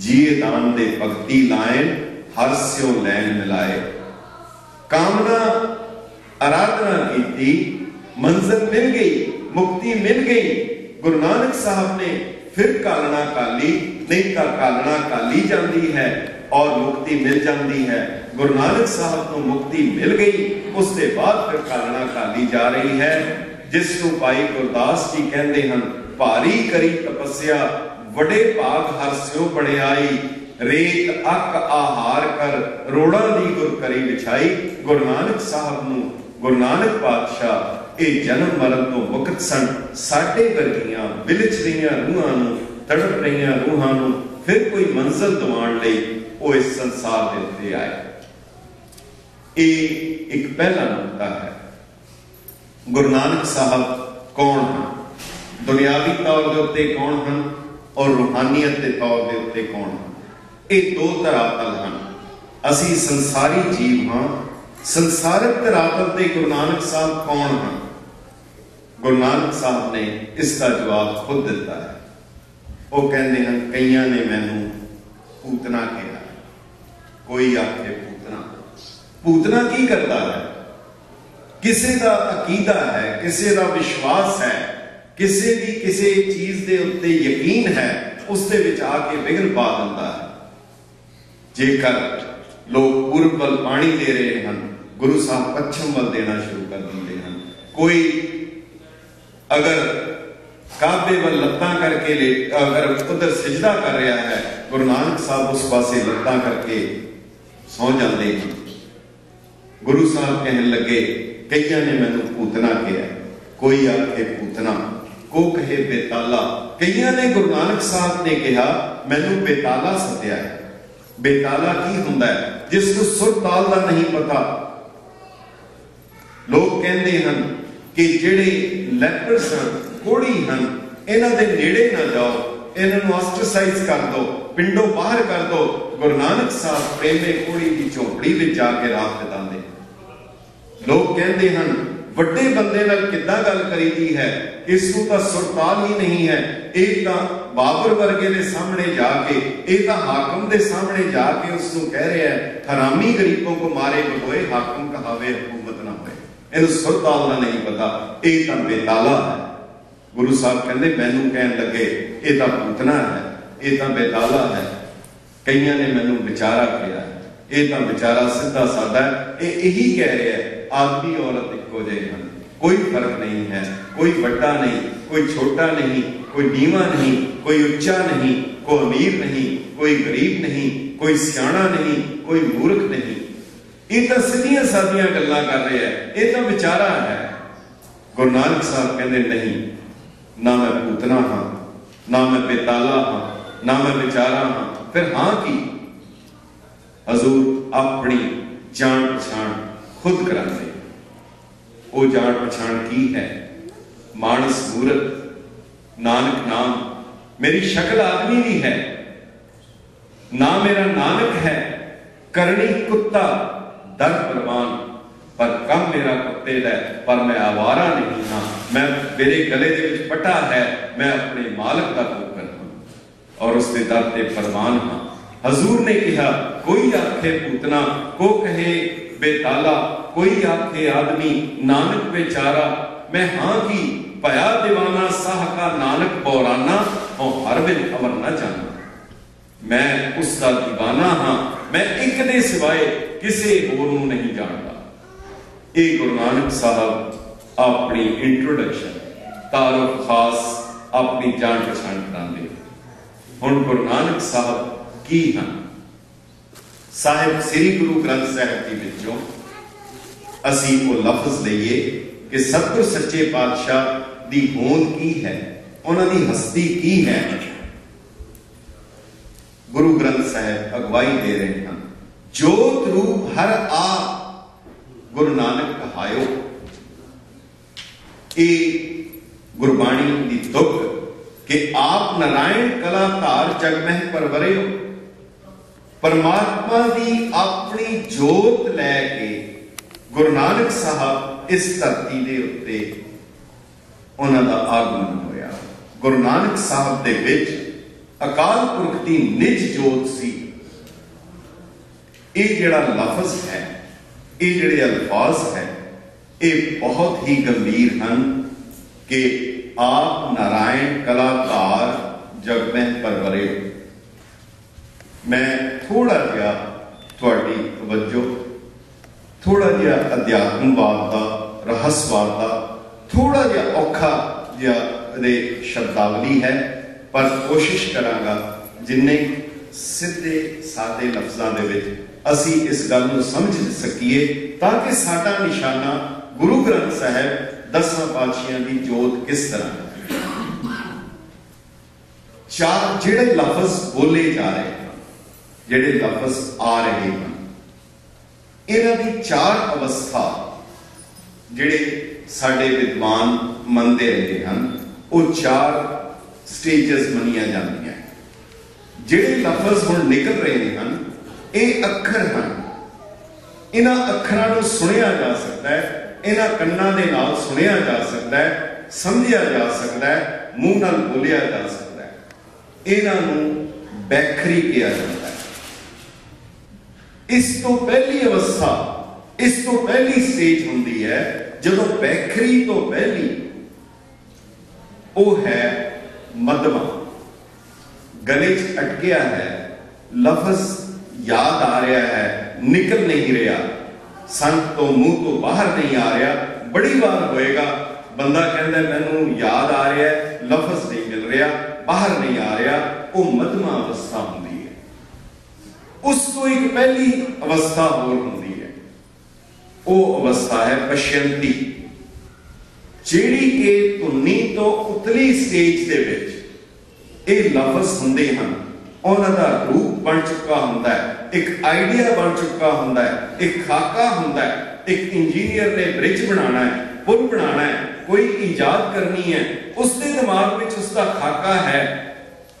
ਜੀਏ ਦਾਨ ਦੇ ਭਗਤੀ ਲਾਇਨ ਹਰ ਸਿਓ ਲੈਣ ਮਿਲਾਏ ਕਾਮਨਾ ਆਰਾਧਨਾ ਕੀਤੀ ਮੰਜ਼ਲ ਮਿਲ ਗਈ ਮੁਕਤੀ ਮਿਲ ਗਈ ਗੁਰੂ ਨਾਨਕ ਸਾਹਿਬ ਨੇ ਫਿਰ ਕਾਲਣਾ ਕਾਲੀ ਨਹੀਂ ਤਾਂ ਕਾਲਣਾ ਕਾਲੀ ਜਾਂਦੀ ਹੈ ਔਰ ਮੁਕਤੀ ਮਿਲ ਜਾਂਦੀ ਹੈ ਗੁਰੂ ਨਾਨਕ ਸਾਹਿਬ ਨੂੰ ਮੁਕਤੀ ਮਿਲ ਗਈ ਉਸ ਦੇ ਬਾਅਦ ਫਿਰ ਕਾਲਣਾ ਕਾਲੀ ਜਾ ਰਹੀ ਹੈ ਜਿਸ ਨੂੰ ਭਾਈ ਗੁਰਦਾਸ ਜੀ ਕਹਿੰਦੇ ਹਨ ਭਾਰੀ ਕਰੀ ਤਪੱਸਿਆ ਵੱਡੇ ਭਾਗ ਹਰ ਸਿਓ ਬਣਾਈ ਰੇਤ, ਅੱਕ, ਆਹਾਰ ਕਰ, ਰੋੜਾਂ ਦੀ ਗੁਰ ਕਰੀ ਵਿਛਾਈ। ਗੁਰੂ ਨਾਨਕ ਸਾਹਿਬ ਨੂੰ, ਗੁਰੂ ਨਾਨਕ ਪਾਤਸ਼ਾਹ, ਇਹ ਜਨਮ ਮਰਨ ਤੋਂ ਮੁਕਤ ਸਨ। ਸਾਡੇ ਵਰਗੀਆਂ ਵਿਲਚ ਰਹੀਆਂ ਰੂਹਾਂ ਨੂੰ, ਤੜਪ ਰਹੀਆਂ ਰੂਹਾਂ ਨੂੰ ਫਿਰ ਕੋਈ ਮੰਜ਼ਲ ਦਿਵਾਉਣ ਲਈ ਉਹ ਇਸ ਸੰਸਾਰ ਦੇ ਉੱਤੇ ਆਏ। ਇਹ ਇੱਕ ਪਹਿਲਾ ਨੁਕਤਾ ਹੈ। ਗੁਰੂ ਨਾਨਕ ਸਾਹਿਬ ਕੌਣ ਹਨ? ਦੁਨਿਆਵੀ ਤੌਰ ਦੇ ਉੱਤੇ ਕੌਣ ਹਨ? ਔਰ ਰੂਹਾਨੀਅਤ ਦੇ ਤੌਰ ਦੇ ਉੱਤੇ ਕੌਣ ਹਨ? ਇਹ ਦੋ ਧਰਾਤਲ ਹਨ। ਅਸੀਂ ਸੰਸਾਰੀ ਜੀਵ ਹਾਂ। ਸੰਸਾਰਿਕ ਧਰਾਤਲ ਤੇ ਗੁਰੂ ਨਾਨਕ ਸਾਹਿਬ ਕੌਣ ਹਨ? ਗੁਰੂ ਨਾਨਕ ਸਾਹਿਬ ਨੇ ਇਸ ਦਾ ਜਵਾਬ ਖੁਦ ਦਿੱਤਾ ਹੈ। ਉਹ ਕਹਿੰਦੇ ਹਨ, ਕਈਆਂ ਨੇ ਮੈਨੂੰ ਪੂਤਨਾ ਕਿਹਾ। ਕੋਈ ਆਖੇ ਪੂਤਨਾ। ਪੂਤਨਾ ਕੀ ਕਰਦਾ ਹੈ? ਕਿਸੇ ਦਾ ਅਕੀਦਾ ਹੈ, ਕਿਸੇ ਦਾ ਵਿਸ਼ਵਾਸ ਹੈ। ਕਿਸੇ ਦੀ ਕਿਸੇ ਚੀਜ਼ ਦੇ ਉੱਤੇ ਯਕੀਨ ਹੈ, ਉਸ ਦੇ ਵਿੱਚ ਆ ਕੇ ਵਿਗਨ ਪਾ ਦਿੰਦਾ ਹੈ। ਜੇਕਰ ਲੋਕ ਪੂਰਬ ਵੱਲ ਪਾਣੀ ਦੇ ਰਹੇ ਹਨ, ਗੁਰੂ ਸਾਹਿਬ ਪੱਛਮ ਵੱਲ ਦੇਣਾ ਸ਼ੁਰੂ ਕਰ ਦਿੰਦੇ ਹਨ। ਕੋਈ ਅਗਰ ਕਾਬੇ ਵੱਲ ਲੱਤਾਂ ਕਰਕੇ ਲੈ, ਅਗਰ ਉਧਰ ਸਜਦਾ ਕਰ ਰਿਹਾ ਹੈ, ਗੁਰੂ ਨਾਨਕ ਸਾਹਿਬ ਉਸ ਪਾਸੇ ਲੱਤਾਂ ਕਰਕੇ ਸੌ ਜਾਂਦੇ ਹਨ। ਗੁਰੂ ਸਾਹਿਬ ਕਹਿਣ ਲੱਗੇ, ਕਈਆਂ ਨੇ ਮੈਨੂੰ ਪੂਤਨਾ ਕਿਹਾ। ਕੋਈ ਆਖੇ ਪੂਤਨਾ ਕੋ ਕਹੇ ਬੇਤਾਲਾ? ਕਈਆਂ ਨੇ ਗੁਰੂ ਨਾਨਕ ਸਾਹਿਬ ਨੇ ਕਿਹਾ, ਮੈਨੂੰ ਬੇਤਾਲਾ ਸੱਦਿਆ ਹੈ। ਬੇਤਾਲਾ ਕੀ ਹੁੰਦਾ ਹੈ? ਜਿਸ ਨੂੰ ਸੁਰ ਤਾਲ ਦਾ ਨਹੀਂ ਪਤਾ। ਲੋਕ ਕਹਿੰਦੇ ਹਨ ਕਿ ਜਿਹੜੇ ਲੈਪਰਸ ਹਨ ਕੋੜੀ ਹਨ, ਇਹਨਾਂ ਦੇ ਨੇੜੇ ਨਾ ਜਾਓ। ਇਹਨਾਂ ਨੂੰ ਆਸਟਰਸਾਈਜ਼ ਕਰ ਦਿਓ ਪਿੰਡੋਂ ਬਾਹਰ ਕਰ ਦਿਓ ਗੁਰੂ ਨਾਨਕ ਸਾਹਿਬ ਪ੍ਰੇਮੇ ਕੋੜੀ ਦੀ ਝੋਪੜੀ ਵਿੱਚ ਜਾ ਕੇ ਰਾਤ ਬਿਤਾਉਂਦੇ। ਲੋਕ ਕਹਿੰਦੇ ਹਨ ਵੱਡੇ ਬੰਦੇ ਨਾਲ ਕਿੱਦਾਂ ਗੱਲ ਕਰੀਦੀ ਹੈ? ਇਸ ਨੂੰ ਤਾਂ ਸੁਰਤਾਲ ਹੀ ਨਹੀਂ ਹੈ। ਇਹ ਤਾਂ ਬਾਬਰ ਵਰਗੇ ਦੇ ਸਾਹਮਣੇ ਜਾ ਕੇ, ਇਹ ਤਾਂ ਹਾਕਮ ਦੇ ਸਾਹਮਣੇ ਜਾ ਕੇ ਉਸ ਨੂੰ ਕਹਿ ਰਿਹਾ ਹੈ, ਹਰਾਮੀ ਗਰੀਬੋਂ ਕੋ ਮਾਰੇ ਹੋਏ ਹਾਕਮ ਕਹਾਵੇ, ਹਕੂਮਤ ਨਾ ਹੋਏ। ਇਹਨੂੰ ਸੁਰਤਾਲ ਦਾ ਨਹੀਂ ਪਤਾ। ਇਹ ਤਾਂ ਬੇਤਾਲਾ ਹੈ। ਗੁਰੂ ਸਾਹਿਬ ਕਹਿੰਦੇ, ਮੈਨੂੰ ਕਹਿਣ ਲੱਗੇ, ਇਹ ਤਾਂ ਪੂਤਨਾ ਹੈ। ਇਹ ਤਾਂ ਬੇਤਾਲਾ ਹੈ। ਕਈਆਂ ਨੇ ਮੈਨੂੰ ਵਿਚਾਰਾ ਕਿਹਾ ਇਹ ਤਾਂ ਵਿਚਾਰਾ ਸਿੱਧਾ ਸਾਦਾ ਇਹ ਇਹੀ ਕਹਿ ਰਿਹਾ ਹੈ, ਆਦਮੀ ਔਰਤ ਇੱਕੋ ਹਨ। ਕੋਈ ਫ਼ਰਕ ਨਹੀਂ ਹੈ। ਕੋਈ ਵੱਡਾ ਨਹੀਂ, ਕੋਈ ਛੋਟਾ ਨਹੀਂ, ਕੋਈ ਨੀਵਾ ਨਹੀਂ, ਕੋਈ ਉੱਚਾ ਨਹੀਂ, ਕੋਈ ਅਮੀਰ ਨਹੀਂ, ਕੋਈ ਗਰੀਬ ਨਹੀਂ, ਕੋਈ ਸਿਆਣਾ ਨਹੀਂ, ਕੋਈ ਮੂਰਖ ਨਹੀਂ। ਇਹ ਤਾਂ ਸਿੱਧੀਆਂ ਸਾਦੀਆਂ ਗੱਲਾਂ ਕਰ ਰਿਹਾ ਹੈ। ਇਹ ਤਾਂ ਵਿਚਾਰਾ ਹੈ। ਗੁਰੂ ਨਾਨਕ ਸਾਹਿਬ ਕਹਿੰਦੇ ਨਹੀਂ, ਨਾ ਮੈਂ ਪੂਤਨਾ ਹਾਂ, ਨਾ ਮੈਂ ਬੇਤਾਲਾ ਹਾਂ, ਨਾ ਮੈਂ ਵਿਚਾਰਾ ਹਾਂ। ਫਿਰ ਹਾਂ ਕੀ? ਹਜ਼ੂਰ ਆਪਣੀ ਜਾਣ ਪਛਾਣ ਖੁਦ ਕਰਾਂਦੇ ਉਹ ਜਾਣ ਪਛਾਣ ਕੀ ਹੈ? ਮਾਨਸ ਮੂਰਤ, ਨਾਨਕ ਨਾਮ, ਮੇਰੀ ਸ਼ਕਲ ਆਦਮੀ ਦੀ ਹੈ। ਨਾ ਮੇਰਾ ਨਾਨਕ ਹੈ, ਕਰਨੀ ਕੁੱਤਾ, ਦਰ ਪਰਵਾਨ। ਪਰ ਕੰਮ ਮੇਰਾ ਕੁੱਤੇ ਦਾ ਪਰ ਮੈਂ ਆਵਾਰਾ ਨਹੀਂ ਹਾਂ। ਮੈਂ ਮੇਰੇ ਗਲੇ ਦੇ ਵਿੱਚ ਪਟਾ ਹੈ, ਮੈਂ ਆਪਣੇ ਮਾਲਕ ਦਾ ਨੌਕਰ ਹਾਂ ਔਰ ਉਸ ਦੇ ਦਰ ਤੇ ਫਰਮਾਨ ਹਾਂ। ਹਜ਼ੂਰ ਨੇ ਕਿਹਾ, ਕੋਈ ਆਖੇ ਪੂਤਨਾ ਕੋ ਕਹੇ ਬੇਤਾਲਾ ਕੋਈ ਆਖੇ ਆਦਮੀ, ਨਾਨਕ ਵਿਚਾਰਾ, ਮੈਂ ਹਾਂ ਕੀ, ਭਇਆ دیਵਾਨਾ ਸਾਹ ਕਾ ਨਾਨਕ ਬੌਰਾਨਾ ਹਉ ਹਰ ਬਿਨ ਖਬਰ ਨਾ ਜਾਣਾ। ਮੈਂ ਉਸ ਦਾ دیਵਾਨਾ ਹਾਂ, ਮੈਂ ਇੱਕ ਦੇ ਸਿਵਾਏ ਕਿਸੇ ਹੋਰ ਨੂੰ ਨਹੀਂ ਜਾਣਦਾ। ਇਹ ਗੁਰੂ ਨਾਨਕ ਸਾਹਿਬ, ਆਪਣੀ ਇੰਟਰੋਡਕਸ਼ਨ ਤਾਰਫ ਖਾਸ, ਆਪਣੀ ਜਾਣ ਪਛਾਣ ਕਰਾਉਂਦੇ ਹੁਣ ਗੁਰੂ ਨਾਨਕ ਸਾਹਿਬ ਕੀ ਹਨ? ਸਾਹਿਬ ਸ੍ਰੀ ਗੁਰੂ ਗ੍ਰੰਥ ਸਾਹਿਬ ਜੀ ਵਿੱਚੋਂ ਅਸੀਂ ਉਹ ਲਫ਼ਜ਼ ਲਈਏ ਕਿ ਸਤਿਗੁਰ ਸੱਚੇ ਪਾਤਸ਼ਾਹ ਦੀ ਹੋਂਦ ਕੀ ਹੈ? ਉਹਨਾਂ ਦੀ ਹਸਤੀ ਕੀ ਹੈ? ਗੁਰੂ ਗ੍ਰੰਥ ਸਾਹਿਬ ਅਗਵਾਈ ਦੇ ਰਹੇ ਹਨ, ਜੋਤ ਰੂਪ ਹਰ ਆ, ਗੁਰੂ ਨਾਨਕ ਕਹਾਇਓ। ਇਹ ਗੁਰਬਾਣੀ ਦੀ ਤੁਕ ਕਿ ਆਪ ਨਾਰਾਇਣ ਕਲਾ ਧਾਰ ਜਗ ਮਹਿ ਪਰਵਰਿਓ। ਪਰਮਾਤਮਾ ਦੀ ਆਪਣੀ ਜੋਤ ਲੈ ਕੇ ਗੁਰੂ ਨਾਨਕ ਸਾਹਿਬ ਇਸ ਧਰਤੀ ਦੇ ਉੱਤੇ ਉਹਨਾਂ ਦਾ ਆਗਮਨ ਹੋਇਆ। ਗੁਰੂ ਨਾਨਕ ਸਾਹਿਬ ਦੇ ਵਿੱਚ ਅਕਾਲ ਪੁਰਖ ਦੀ ਨਿਜ ਜੋਤ ਸੀ। ਇਹ ਜਿਹੜਾ ਲਫ਼ਜ਼ ਹੈ, ਇਹ ਜਿਹੜੇ ਅਲਫਾਜ਼ ਹੈ, ਇਹ ਬਹੁਤ ਹੀ ਗੰਭੀਰ ਹਨ ਕਿ ਆਪ ਨਾਰਾਇਣ ਕਲਾਕਾਰ ਜਗ ਮਹਿ ਪਰਵਰੇ ਮੈਂ ਥੋੜਾ ਜਿਹਾ ਤੁਹਾਡੀ ਤਵੱਜੋ ਥੋੜਾ ਜਿਹਾ ਅਧਿਆਤਮਵਾਦ ਦਾ ਰਹੱਸਵਾਦ ਦਾ ਥੋੜਾ ਜਿਹਾ ਔਖਾ ਜਿਹਾ ਦੇ ਸ਼ਬਦਾਵਲੀ ਹੈ, ਪਰ ਕੋਸ਼ਿਸ਼ ਕਰਾਂਗਾ ਜਿੰਨੇ ਸਿੱਧੇ ਸਾਦੇ ਲਫ਼ਜ਼ਾਂ ਦੇ ਵਿੱਚ ਅਸੀਂ ਇਸ ਗੱਲ ਨੂੰ ਸਮਝ ਸਕੀਏ, ਤਾਂ ਕਿ ਸਾਡਾ ਨਿਸ਼ਾਨਾ ਗੁਰੂ ਗ੍ਰੰਥ ਸਾਹਿਬ ਦਸਾਂ ਪਾਤਸ਼ਾਹਾਂ ਦੀ ਜੋਤ ਕਿਸ ਤਰ੍ਹਾਂ ਹੈ। ਚਾਰ ਜਿਹੜੇ ਲਫ਼ਜ਼ ਬੋਲੇ ਜਾ ਰਹੇ ਜਿਹੜੇ ਲਫ਼ਜ਼ ਆ ਰਹੇ ਹਨ ਇਹਨਾਂ ਦੀ ਚਾਰ ਅਵਸਥਾ ਜਿਹੜੇ ਸਾਡੇ ਵਿਦਵਾਨ ਮੰਨਦੇ ਰਹੇ ਹਨ, ਉਹ ਚਾਰ ਸਟੇਜਸ ਮੰਨੀਆਂ ਜਾਂਦੀਆਂ ਜਿਹੜੇ ਲਫ਼ਜ਼ ਹੁਣ ਨਿਕਲ ਰਹੇ ਹਨ, ਇਹ ਅੱਖਰ ਹਨ। ਇਹਨਾਂ ਅੱਖਰਾਂ ਨੂੰ ਸੁਣਿਆ ਜਾ ਸਕਦਾ ਹੈ, ਇਹਨਾਂ ਕੰਨਾਂ ਦੇ ਨਾਲ ਸੁਣਿਆ ਜਾ ਸਕਦਾ ਹੈ, ਸਮਝਿਆ ਜਾ ਸਕਦਾ ਹੈ, ਮੂੰਹ ਨਾਲ ਬੋਲਿਆ ਜਾ ਸਕਦਾ ਹੈ। ਇਹਨਾਂ ਨੂੰ ਬੈਖਰੀ ਕਿਹਾ ਜਾਂਦਾ ਹੈ। ਇਸ ਤੋਂ ਪਹਿਲੀ ਅਵਸਥਾ, ਇਸ ਤੋਂ ਪਹਿਲੀ ਸਟੇਜ ਹੁੰਦੀ ਹੈ, ਜਦੋਂ ਬੈਖਰੀ ਤੋਂ ਪਹਿਲੀ ਉਹ ਹੈ ਮਦਮਾ ਗਲੇ 'ਚ ਅਟਕਿਆ ਹੈ, ਲਫ਼ਜ਼ ਯਾਦ ਆ ਰਿਹਾ ਹੈ, ਨਿਕਲ ਨਹੀਂ ਰਿਹਾ। ਸੰਤ ਤੋਂ ਮੂੰਹ ਤੋਂ ਬਾਹਰ ਨਹੀਂ ਆ ਰਿਹਾ, ਬੜੀ ਵਾਰ ਹੋਏਗਾ, ਬੰਦਾ ਕਹਿੰਦਾ ਮੈਨੂੰ ਯਾਦ ਆ ਰਿਹਾ ਲਫ਼ਜ਼ ਨਹੀਂ ਮਿਲ ਰਿਹਾ, ਬਾਹਰ ਨਹੀਂ ਆ ਰਿਹਾ। ਉਹ ਮਧਮਾ ਅਵਸਥਾ ਹੁੰਦੀ ਉਸ ਤੋਂ ਇੱਕ ਪਹਿਲੀ ਅਵਸਥਾ ਹੋਰ ਹੁੰਦੀ ਹੈ। ਉਹ ਅਵਸਥਾ ਹੈ ਪਸ਼ਯੰਤੀ, ਜਿਹੜੀ ਕਿ ਧੁਨੀ ਤੋਂ ਉਤਲੀ ਸਟੇਜ ਦੇ ਵਿੱਚ ਇਹ ਲਫ਼ਜ਼ ਹੁੰਦੇ ਹਨ। ਉਹਨਾਂ ਦਾ ਰੂਪ ਬਣ ਚੁੱਕਾ ਹੁੰਦਾ ਹੈ, ਇੱਕ ਆਈਡੀਆ ਬਣ ਚੁੱਕਾ ਹੁੰਦਾ ਹੈ, ਇੱਕ ਖਾਕਾ ਹੁੰਦਾ ਹੈ, ਇੱਕ ਇੰਜੀਨੀਅਰ ਨੇ ਬ੍ਰਿਜ ਬਣਾਉਣਾ ਹੈ, ਪੁਲ ਬਣਾਉਣਾ ਹੈ, ਕੋਈ ਇਜਾਦ ਕਰਨੀ ਹੈ, ਉਸ ਦੇ ਦਿਮਾਗ ਵਿੱਚ ਉਸ ਦਾ ਖਾਕਾ ਹੈ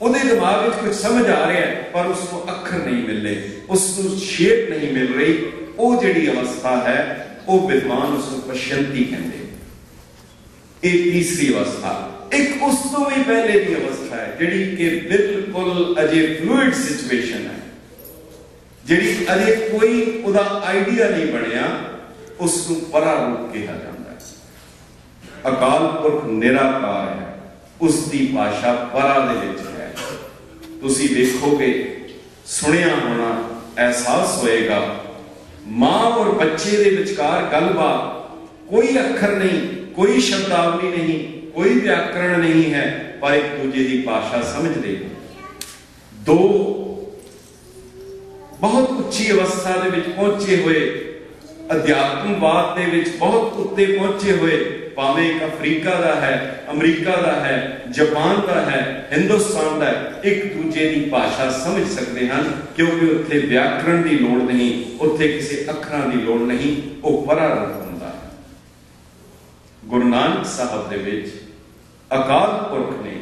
ਉਹਦੇ ਦਿਮਾਗ ਵਿੱਚ ਕੁਝ ਸਮਝ ਆ ਰਿਹਾ ਪਰ ਉਸ ਨੂੰ ਅੱਖਰ ਨਹੀਂ ਮਿਲ ਰਹੇ ਉਸ ਨੂੰ ਸ਼ੇਪ ਨਹੀਂ ਮਿਲ ਰਹੀ। ਉਹ ਜਿਹੜੀ ਅਵਸਥਾ ਹੈ, ਉਹ ਵਿਦਵਾਨ ਉਸ ਨੂੰ ਪਸ਼ਯੰਤੀ ਕਹਿੰਦੇ ਇਹ ਤੀਸਰੀ ਅਵਸਥਾ। ਇੱਕ ਉਸ ਤੋਂ ਵੀ ਪਹਿਲੇ ਦੀ ਅਵਸਥਾ ਹੈ, ਜਿਹੜੀ ਕਿ ਬਿਲਕੁਲ ਅਜੇ ਫਲੂਇਡ ਸਿਚੁਏਸ਼ਨ ਹੈ। ਜਿਹੜੀ ਅਜੇ ਕੋਈ ਉਹਦਾ ਆਈਡੀਆ ਨਹੀਂ ਬਣਿਆ ਉਸ ਨੂੰ ਪਰਾ ਰੂਪ ਕਿਹਾ ਜਾਂਦਾ ਹੈ। ਅਕਾਲ ਪੁਰਖ ਨਿਰਾਕਾਰ ਹੈ। ਉਸ ਦੀ ਭਾਸ਼ਾ ਪਰਾ ਦੇ ਵਿੱਚ ਤੁਸੀਂ ਵੇਖੋਗੇ ਸੁਣਿਆ ਹੋਣਾ ਅਹਿਸਾਸ ਹੋਏਗਾ। ਮਾਂ ਔਰ ਬੱਚੇ ਦੇ ਵਿਚਕਾਰ ਗੱਲਬਾਤ ਕੋਈ ਅੱਖਰ ਨਹੀਂ, ਕੋਈ ਸ਼ਬਦਾਵਲੀ ਨਹੀਂ, ਕੋਈ ਵਿਆਕਰਣ ਨਹੀਂ ਹੈ, ਪਰ ਇੱਕ ਦੂਜੇ ਦੀ ਭਾਸ਼ਾ ਸਮਝਦੇ ਦੋ, ਬਹੁਤ ਉੱਚੀ ਅਵਸਥਾ ਦੇ ਵਿੱਚ ਪਹੁੰਚੇ ਹੋਏ, ਅਧਿਆਤਮਵਾਦ ਦੇ ਵਿੱਚ ਬਹੁਤ ਉੱਤੇ ਪਹੁੰਚੇ ਹੋਏ ਭਾਵੇਂ ਇੱਕ ਅਫਰੀਕਾ ਦਾ ਹੈ, ਅਮਰੀਕਾ ਦਾ ਹੈ, ਜਾਪਾਨ ਦਾ ਹੈ, ਹਿੰਦੁਸਤਾਨ ਦਾ ਇੱਕ ਦੂਜੇ ਦੀ ਭਾਸ਼ਾ ਸਮਝ ਸਕਦੇ ਹਨ, ਕਿਉਂਕਿ ਉੱਥੇ ਵਿਆਕਰਣ ਦੀ ਲੋੜ ਨਹੀਂ, ਉੱਥੇ ਕਿਸੇ ਅੱਖਰਾਂ ਦੀ ਲੋੜ ਨਹੀਂ, ਉਹ ਪਰਾਰੰਭ ਹੁੰਦਾ ਹੈ। ਗੁਰੂ ਨਾਨਕ ਸਾਹਿਬ ਦੇ ਵਿੱਚ ਅਕਾਲ ਪੁਰਖ ਨੇ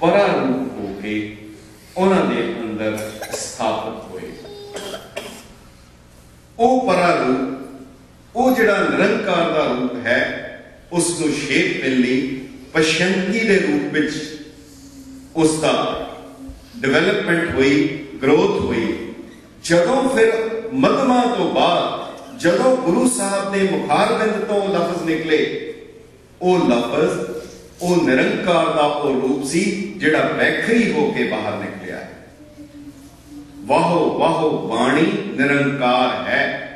ਪਰਾਰੂਪ ਹੋ ਕੇ ਉਹਨਾਂ ਦੇ ਅੰਦਰ ਸਥਾਪਿਤ ਹੋਏ। ਉਹ ਪਰਾਰੂਪ ਉਹ ਜਿਹੜਾ ਨਿਰੰਕਾਰ ਦਾ ਰੂਪ ਹੈ ਉਸ ਨੂੰ ਸ਼ੇਪ ਮਿਲ ਪਸ਼ੰਤੀ ਦੇ ਰੂਪ ਵਿੱਚ ਉਸ ਦਾ ਡਿਵੈਲਪਮੈਂਟ ਹੋਈ ਗਰੋਥ ਹੋਈ। ਜਦੋਂ ਫਿਰ ਮਦਮਾ ਤੋਂ ਬਾਅਦ, ਜਦੋਂ ਗੁਰੂ ਸਾਹਿਬ ਦੇ ਮੁਖਾਰਬਿੰਦ ਤੋਂ ਲਫ਼ਜ਼ ਨਿਕਲੇ, ਉਹ ਲਫ਼ਜ਼, ਉਹ ਨਿਰੰਕਾਰ ਦਾ ਉਹ ਰੂਪ ਸੀ, ਜਿਹੜਾ ਵੈਖਰੀ ਹੋ ਕੇ ਬਾਹਰ ਨਿਕਲਿਆ। ਵਾਹੋ ਵਾਹੋ, ਬਾਣੀ ਨਿਰੰਕਾਰ ਹੈ।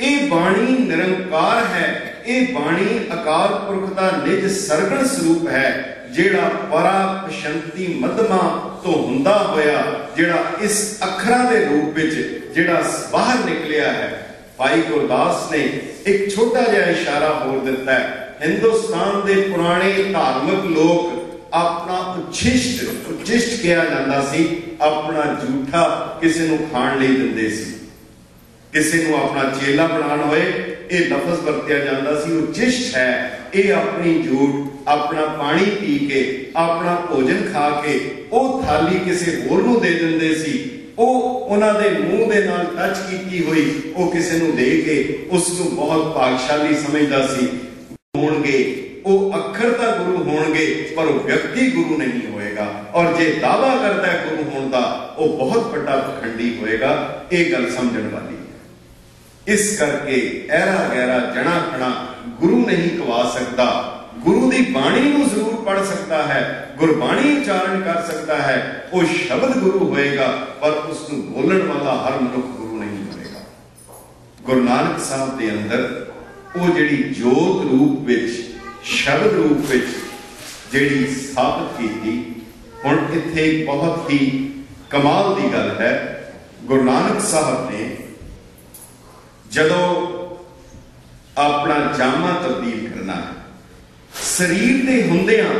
ਇਹ ਬਾਣੀ ਨਿਰੰਕਾਰ ਹੈ। ਇਹ ਬਾਣੀ ਅਕਾਲ ਪੁਰਖ ਦਾ ਨਿਜ ਸਰਗਣ ਸਰੂਪ ਹੈ, ਜਿਹੜਾ ਪਰਾ ਪਸ਼ੰਤੀ ਮਦਮਾ ਤੋਂ ਹੁੰਦਾ ਹੋਇਆ, ਜਿਹੜਾ ਇਸ ਅੱਖਰਾਂ ਦੇ ਰੂਪ ਵਿੱਚ ਜਿਹੜਾ ਬਾਹਰ ਨਿਕਲਿਆ ਹੈ। ਭਾਈ ਗੁਰਦਾਸ ਨੇ ਇੱਕ ਛੋਟਾ ਜਿਹਾ ਇਸ਼ਾਰਾ ਹੋਰ ਦਿੱਤਾ ਹੈ। ਹਿੰਦੁਸਤਾਨ ਦੇ ਪੁਰਾਣੇ ਧਾਰਮਿਕ ਲੋਕ ਆਪਣਾ ਉਚਿਸ਼ਟ ਉਚਿਸ਼ਟ ਕਿਹਾ ਜਾਂਦਾ ਸੀ, ਆਪਣਾ ਝੂਠਾ ਕਿਸੇ ਨੂੰ ਖਾਣ ਲਈ ਦਿੰਦੇ ਸੀ। ਕਿਸੇ ਨੂੰ ਆਪਣਾ ਚੇਲਾ ਬਣਾਉਣ ਹੋਏ, ਇਹ ਲਫ਼ਜ਼ ਵਰਤਿਆ ਜਾਂਦਾ ਸੀ, ਉਹ ਜਿਸ ਹੈ ਇਹ ਆਪਣੀ ਝੂਠ ਆਪਣਾ ਪਾਣੀ ਪੀ ਕੇ, ਆਪਣਾ ਭੋਜਨ ਖਾ ਕੇ, ਉਹ ਥਾਲੀ ਕਿਸੇ ਹੋਰ ਨੂੰ ਦੇ ਦਿੰਦੇ ਸੀ। ਉਹ ਉਹਨਾਂ ਦੇ ਮੂੰਹ ਦੇ ਨਾਲ ਟੱਚ ਕੀਤੀ ਹੋਈ, ਉਹ ਕਿਸੇ ਨੂੰ ਦੇ ਕੇ, ਉਸ ਨੂੰ ਬਹੁਤ ਭਾਗਸ਼ਾਲੀ ਸਮਝਦਾ ਸੀ। ਹੋਣਗੇ, ਉਹ ਅੱਖਰ ਤਾਂ ਗੁਰੂ ਹੋਣਗੇ, ਪਰ ਉਹ ਵਿਅਕਤੀ ਗੁਰੂ ਨਹੀਂ ਹੋਏਗਾ। ਔਰ ਜੇ ਦਾਵਾ ਕਰਦਾ ਹੈ ਗੁਰੂ ਹੋਣ ਦਾ, ਉਹ ਬਹੁਤ ਵੱਡਾ ਪਖੰਡੀ ਹੋਏਗਾ। ਇਹ ਗੱਲ ਸਮਝਣ ਵਾਲੀ ਇਸ ਕਰਕੇ ਐਰਾ ਗੈਰਾ ਜਣਾ ਖਣਾ ਗੁਰੂ ਨਹੀਂ ਕਵਾ ਸਕਦਾ। ਗੁਰੂ ਦੀ ਬਾਣੀ ਨੂੰ ਜ਼ਰੂਰ ਪੜ ਸਕਦਾ ਹੈ, ਗੁਰਬਾਣੀ ਉਚਾਰਨ ਕਰ ਸਕਦਾ ਹੈ, ਉਹ ਸ਼ਬਦ ਗੁਰੂ ਹੋਏਗਾ, ਪਰ ਉਸ ਨੂੰ ਬੋਲਣ ਵਾਲਾ ਹਰ ਮਨੁੱਖ ਗੁਰੂ ਨਹੀਂ ਹੋਏਗਾ। ਗੁਰੂ ਨਾਨਕ ਸਾਹਿਬ ਦੇ ਅੰਦਰ ਉਹ ਜਿਹੜੀ ਜੋਤ ਰੂਪ ਵਿੱਚ, ਸ਼ਬਦ ਰੂਪ ਵਿੱਚ ਜਿਹੜੀ ਸਥਾਪਿਤ ਕੀਤੀ, ਹੁਣ ਇੱਥੇ ਬਹੁਤ ਹੀ ਕਮਾਲ ਦੀ ਗੱਲ ਹੈ। ਗੁਰੂ ਨਾਨਕ ਸਾਹਿਬ ਨੇ ਜਦੋਂ ਆਪਣਾ ਜਾਮਾ ਤਬਦੀਲ ਕਰਨਾ ਹੈ, ਸਰੀਰ ਦੇ ਹੁੰਦਿਆਂ,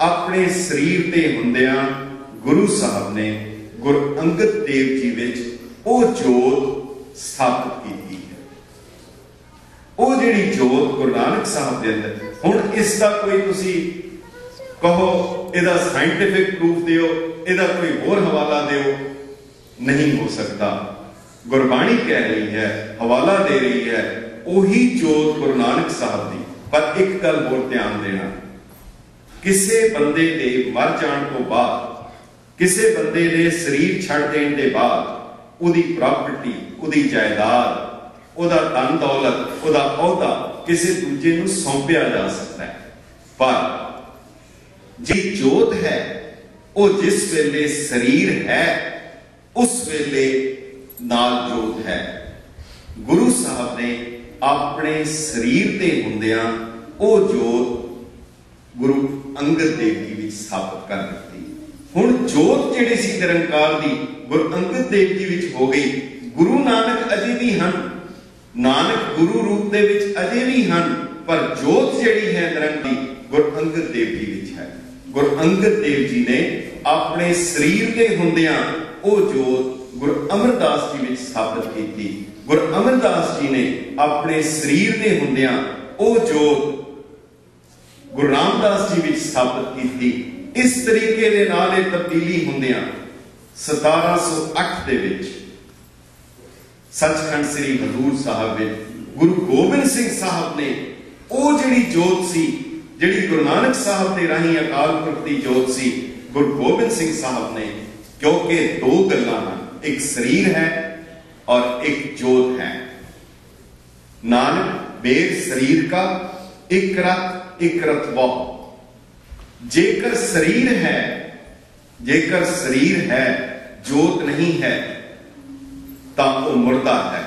ਆਪਣੇ ਸਰੀਰ ਦੇ ਹੁੰਦਿਆਂ ਗੁਰੂ ਸਾਹਿਬ ਨੇ ਗੁਰ ਅੰਗਦ ਦੇਵ ਜੀ ਵਿੱਚ ਉਹ ਜੋਤ ਸਥਾਪਿਤ ਕੀਤੀ ਹੈ। ਉਹ ਜਿਹੜੀ ਜੋਤ ਗੁਰੂ ਨਾਨਕ ਸਾਹਿਬ ਦੇ ਅੰਦਰ, ਹੁਣ ਇਸ ਦਾ ਕੋਈ ਤੁਸੀਂ ਕਹੋ, ਇਹਦਾ ਸਾਇੰਟਿਫਿਕ ਪ੍ਰੂਫ ਦਿਓ, ਇਹਦਾ ਕੋਈ ਹੋਰ ਹਵਾਲਾ ਦਿਓ, ਨਹੀਂ ਹੋ ਸਕਦਾ। ਗੁਰਬਾਣੀ ਕਹਿ ਰਹੀ ਹੈ, ਹਵਾਲਾ ਦੇ ਰਹੀ ਹੈ, ਉਹੀ ਜੋਤ ਗੁਰੂ ਨਾਨਕ ਸਾਹਿਬ ਦੀ। ਪਰ ਇੱਕ ਗੱਲ ਹੋਰ ਧਿਆਨ ਦੇਣਾ। ਕਿਸੇ ਬੰਦੇ ਦੇ ਮਰ ਜਾਣ ਤੋਂ ਬਾਅਦ, ਕਿਸੇ ਬੰਦੇ ਦੇ ਸਰੀਰ ਛੱਡ ਦੇਣ ਦੇ ਬਾਅਦ, ਉਹਦੀ ਪ੍ਰਾਪਰਟੀ, ਉਹਦੀ ਜਾਇਦਾਦ, ਉਹਦਾ ਧਨ ਦੌਲਤ, ਉਹਦਾ ਅਹੁਦਾ ਕਿਸੇ ਦੂਜੇ ਨੂੰ ਸੌਂਪਿਆ ਜਾ ਸਕਦਾ ਹੈ। ਪਰ ਜੇ ਜੋਤ ਹੈ, ਉਹ ਜਿਸ ਵੇਲੇ ਸਰੀਰ ਹੈ, ਉਸ ਵੇਲੇ ਨਾਲ ਜੋਤ ਹੈ। ਗੁਰੂ ਸਾਹਿਬ ਨੇ ਆਪਣੇ ਸਰੀਰ ਤੇ ਹੁੰਦਿਆਂ ਉਹ ਜੋਤ ਗੁਰੂ ਅੰਗਦ ਦੇਵ ਜੀ ਵਿੱਚ ਸਥਾਪਿਤ ਕਰ ਦਿੱਤੀ। ਹੁਣ ਜੋਤ ਜਿਹੜੀ ਸੀ ਨਿਰੰਕਾਰ ਦੀ ਗੁਰੂ ਅੰਗਦ ਦੇਵ ਜੀ ਵਿੱਚ ਹੋ ਗਈ, ਗੁਰੂ ਨਾਨਕ ਅਜੇ ਵੀ ਹਨ। ਨਾਨਕ ਗੁਰੂ ਰੂਪ ਦੇ ਵਿੱਚ ਅਜੇ ਵੀ ਹਨ, ਪਰ ਜੋਤ ਜਿਹੜੀ ਹੈ ਨਿਰੰਗ ਦੀ ਗੁਰੂ ਅੰਗਦ ਦੇਵ ਜੀ ਵਿੱਚ ਹੈ। ਗੁਰੂ ਅੰਗਦ ਦੇਵ ਜੀ ਨੇ ਆਪਣੇ ਸਰੀਰ ਦੇ ਹੁੰਦਿਆਂ ਉਹ ਜੋਤ ਗੁਰੂ ਅਮਰਦਾਸ ਜੀ ਵਿੱਚ ਸਥਾਪਿਤ ਕੀਤੀ। ਗੁਰੂ ਅਮਰਦਾਸ ਜੀ ਨੇ ਆਪਣੇ ਸਰੀਰ ਦੇ ਹੁੰਦਿਆਂ ਉਹ ਜੋਤ ਗੁਰੂ ਰਾਮਦਾਸ ਜੀ ਵਿੱਚ ਸਥਾਪਿਤ ਕੀਤੀ, ਇਸ ਤਰੀਕੇ ਦੇ ਨਾਲ ਇਹ ਤਬਦੀਲੀ ਹੁੰਦਿਆਂ 1708 ਦੇ ਵਿੱਚ ਸੱਚਖੰਡ ਸ੍ਰੀ ਹਜ਼ੂਰ ਸਾਹਿਬ ਵਿੱਚ ਗੁਰੂ ਗੋਬਿੰਦ ਸਿੰਘ ਸਾਹਿਬ ਨੇ ਉਹ ਜਿਹੜੀ ਜੋਤ ਸੀ, ਜਿਹੜੀ ਗੁਰੂ ਨਾਨਕ ਸਾਹਿਬ ਦੇ ਰਾਹੀਂ ਅਕਾਲ ਪੁਰਖ ਦੀ ਜੋਤ ਸੀ, ਗੁਰੂ ਗੋਬਿੰਦ ਸਿੰਘ ਸਾਹਿਬ ਨੇ ਕਿਉਂਕਿ ਦੋ ਗੱਲਾਂ ਹਨ। ਇੱਕ ਸਰੀਰ ਹੈ ਔਰ ਇੱਕ ਜੋਤ ਹੈ। ਨਾਨਕ ਬੇਰ ਸਰੀਰ ਕਾ, ਇੱਕ ਰਤ ਇੱਕ ਰਤ ਬਹੁ ਜੇਕਰ ਸਰੀਰ ਹੈ, ਜੇਕਰ ਸਰੀਰ ਹੈ, ਜੋਤ ਨਹੀਂ ਹੈ, ਤਾਂ ਉਹ ਮੁਰਦਾ ਹੈ।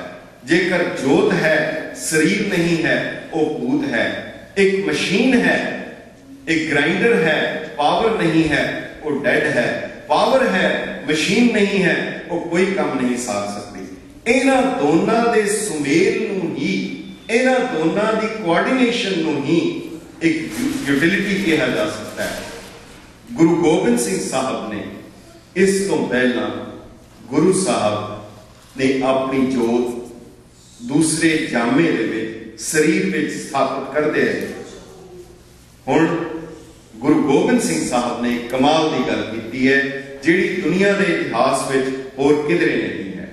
ਜੇਕਰ ਜੋਤ ਹੈ, ਸਰੀਰ ਨਹੀਂ ਹੈ, ਉਹ ਭੂਤ ਹੈ। ਇੱਕ ਮਸ਼ੀਨ ਹੈ, ਇੱਕ ਗ੍ਰਾਈਂਡਰ ਹੈ, ਪਾਵਰ ਨਹੀਂ ਹੈ, ਉਹ ਡੈਡ ਹੈ। ਪਾਵਰ ਹੈ, ਮਸ਼ੀਨ ਨਹੀਂ ਹੈ, ਉਹ ਕੋਈ ਕੰਮ ਨਹੀਂ ਸਾਧ ਸਕਦੀ। ਇਹਨਾਂ ਦੋਨਾਂ ਦੇ ਸੁਮੇਲ ਨੂੰ ਹੀ, ਇਹਨਾਂ ਦੋਨਾਂ ਦੀ ਕੋਆਰਡੀਨੇਸ਼ਨ ਨੂੰ ਹੀ ਇੱਕ ਯੂਟਿਲਿਟੀ ਕਿਹਾ ਜਾ ਸਕਦਾ ਹੈ। ਗੁਰੂ ਗੋਬਿੰਦ ਸਿੰਘ ਸਾਹਿਬ ਨੇ ਇਸ ਤੋਂ ਪਹਿਲਾਂ ਗੁਰੂ ਸਾਹਿਬ ਨੇ ਆਪਣੀ ਜੋਤ ਦੂਸਰੇ ਜਾਮੇ ਦੇ ਵਿੱਚ, ਸਰੀਰ ਵਿੱਚ ਸਥਾਪਿਤ ਕਰਦੇ ਰਹੇ ਹੁਣ ਗੁਰੂ ਗੋਬਿੰਦ ਸਿੰਘ ਸਾਹਿਬ ਨੇ ਕਮਾਲ ਦੀ ਗੱਲ ਕੀਤੀ ਹੈ। ਜਿਹੜੀ ਦੁਨੀਆ ਦੇ ਇਤਿਹਾਸ ਵਿੱਚ ਹੋਰ ਕਿਧਰੇ ਨਹੀਂ ਹੈ।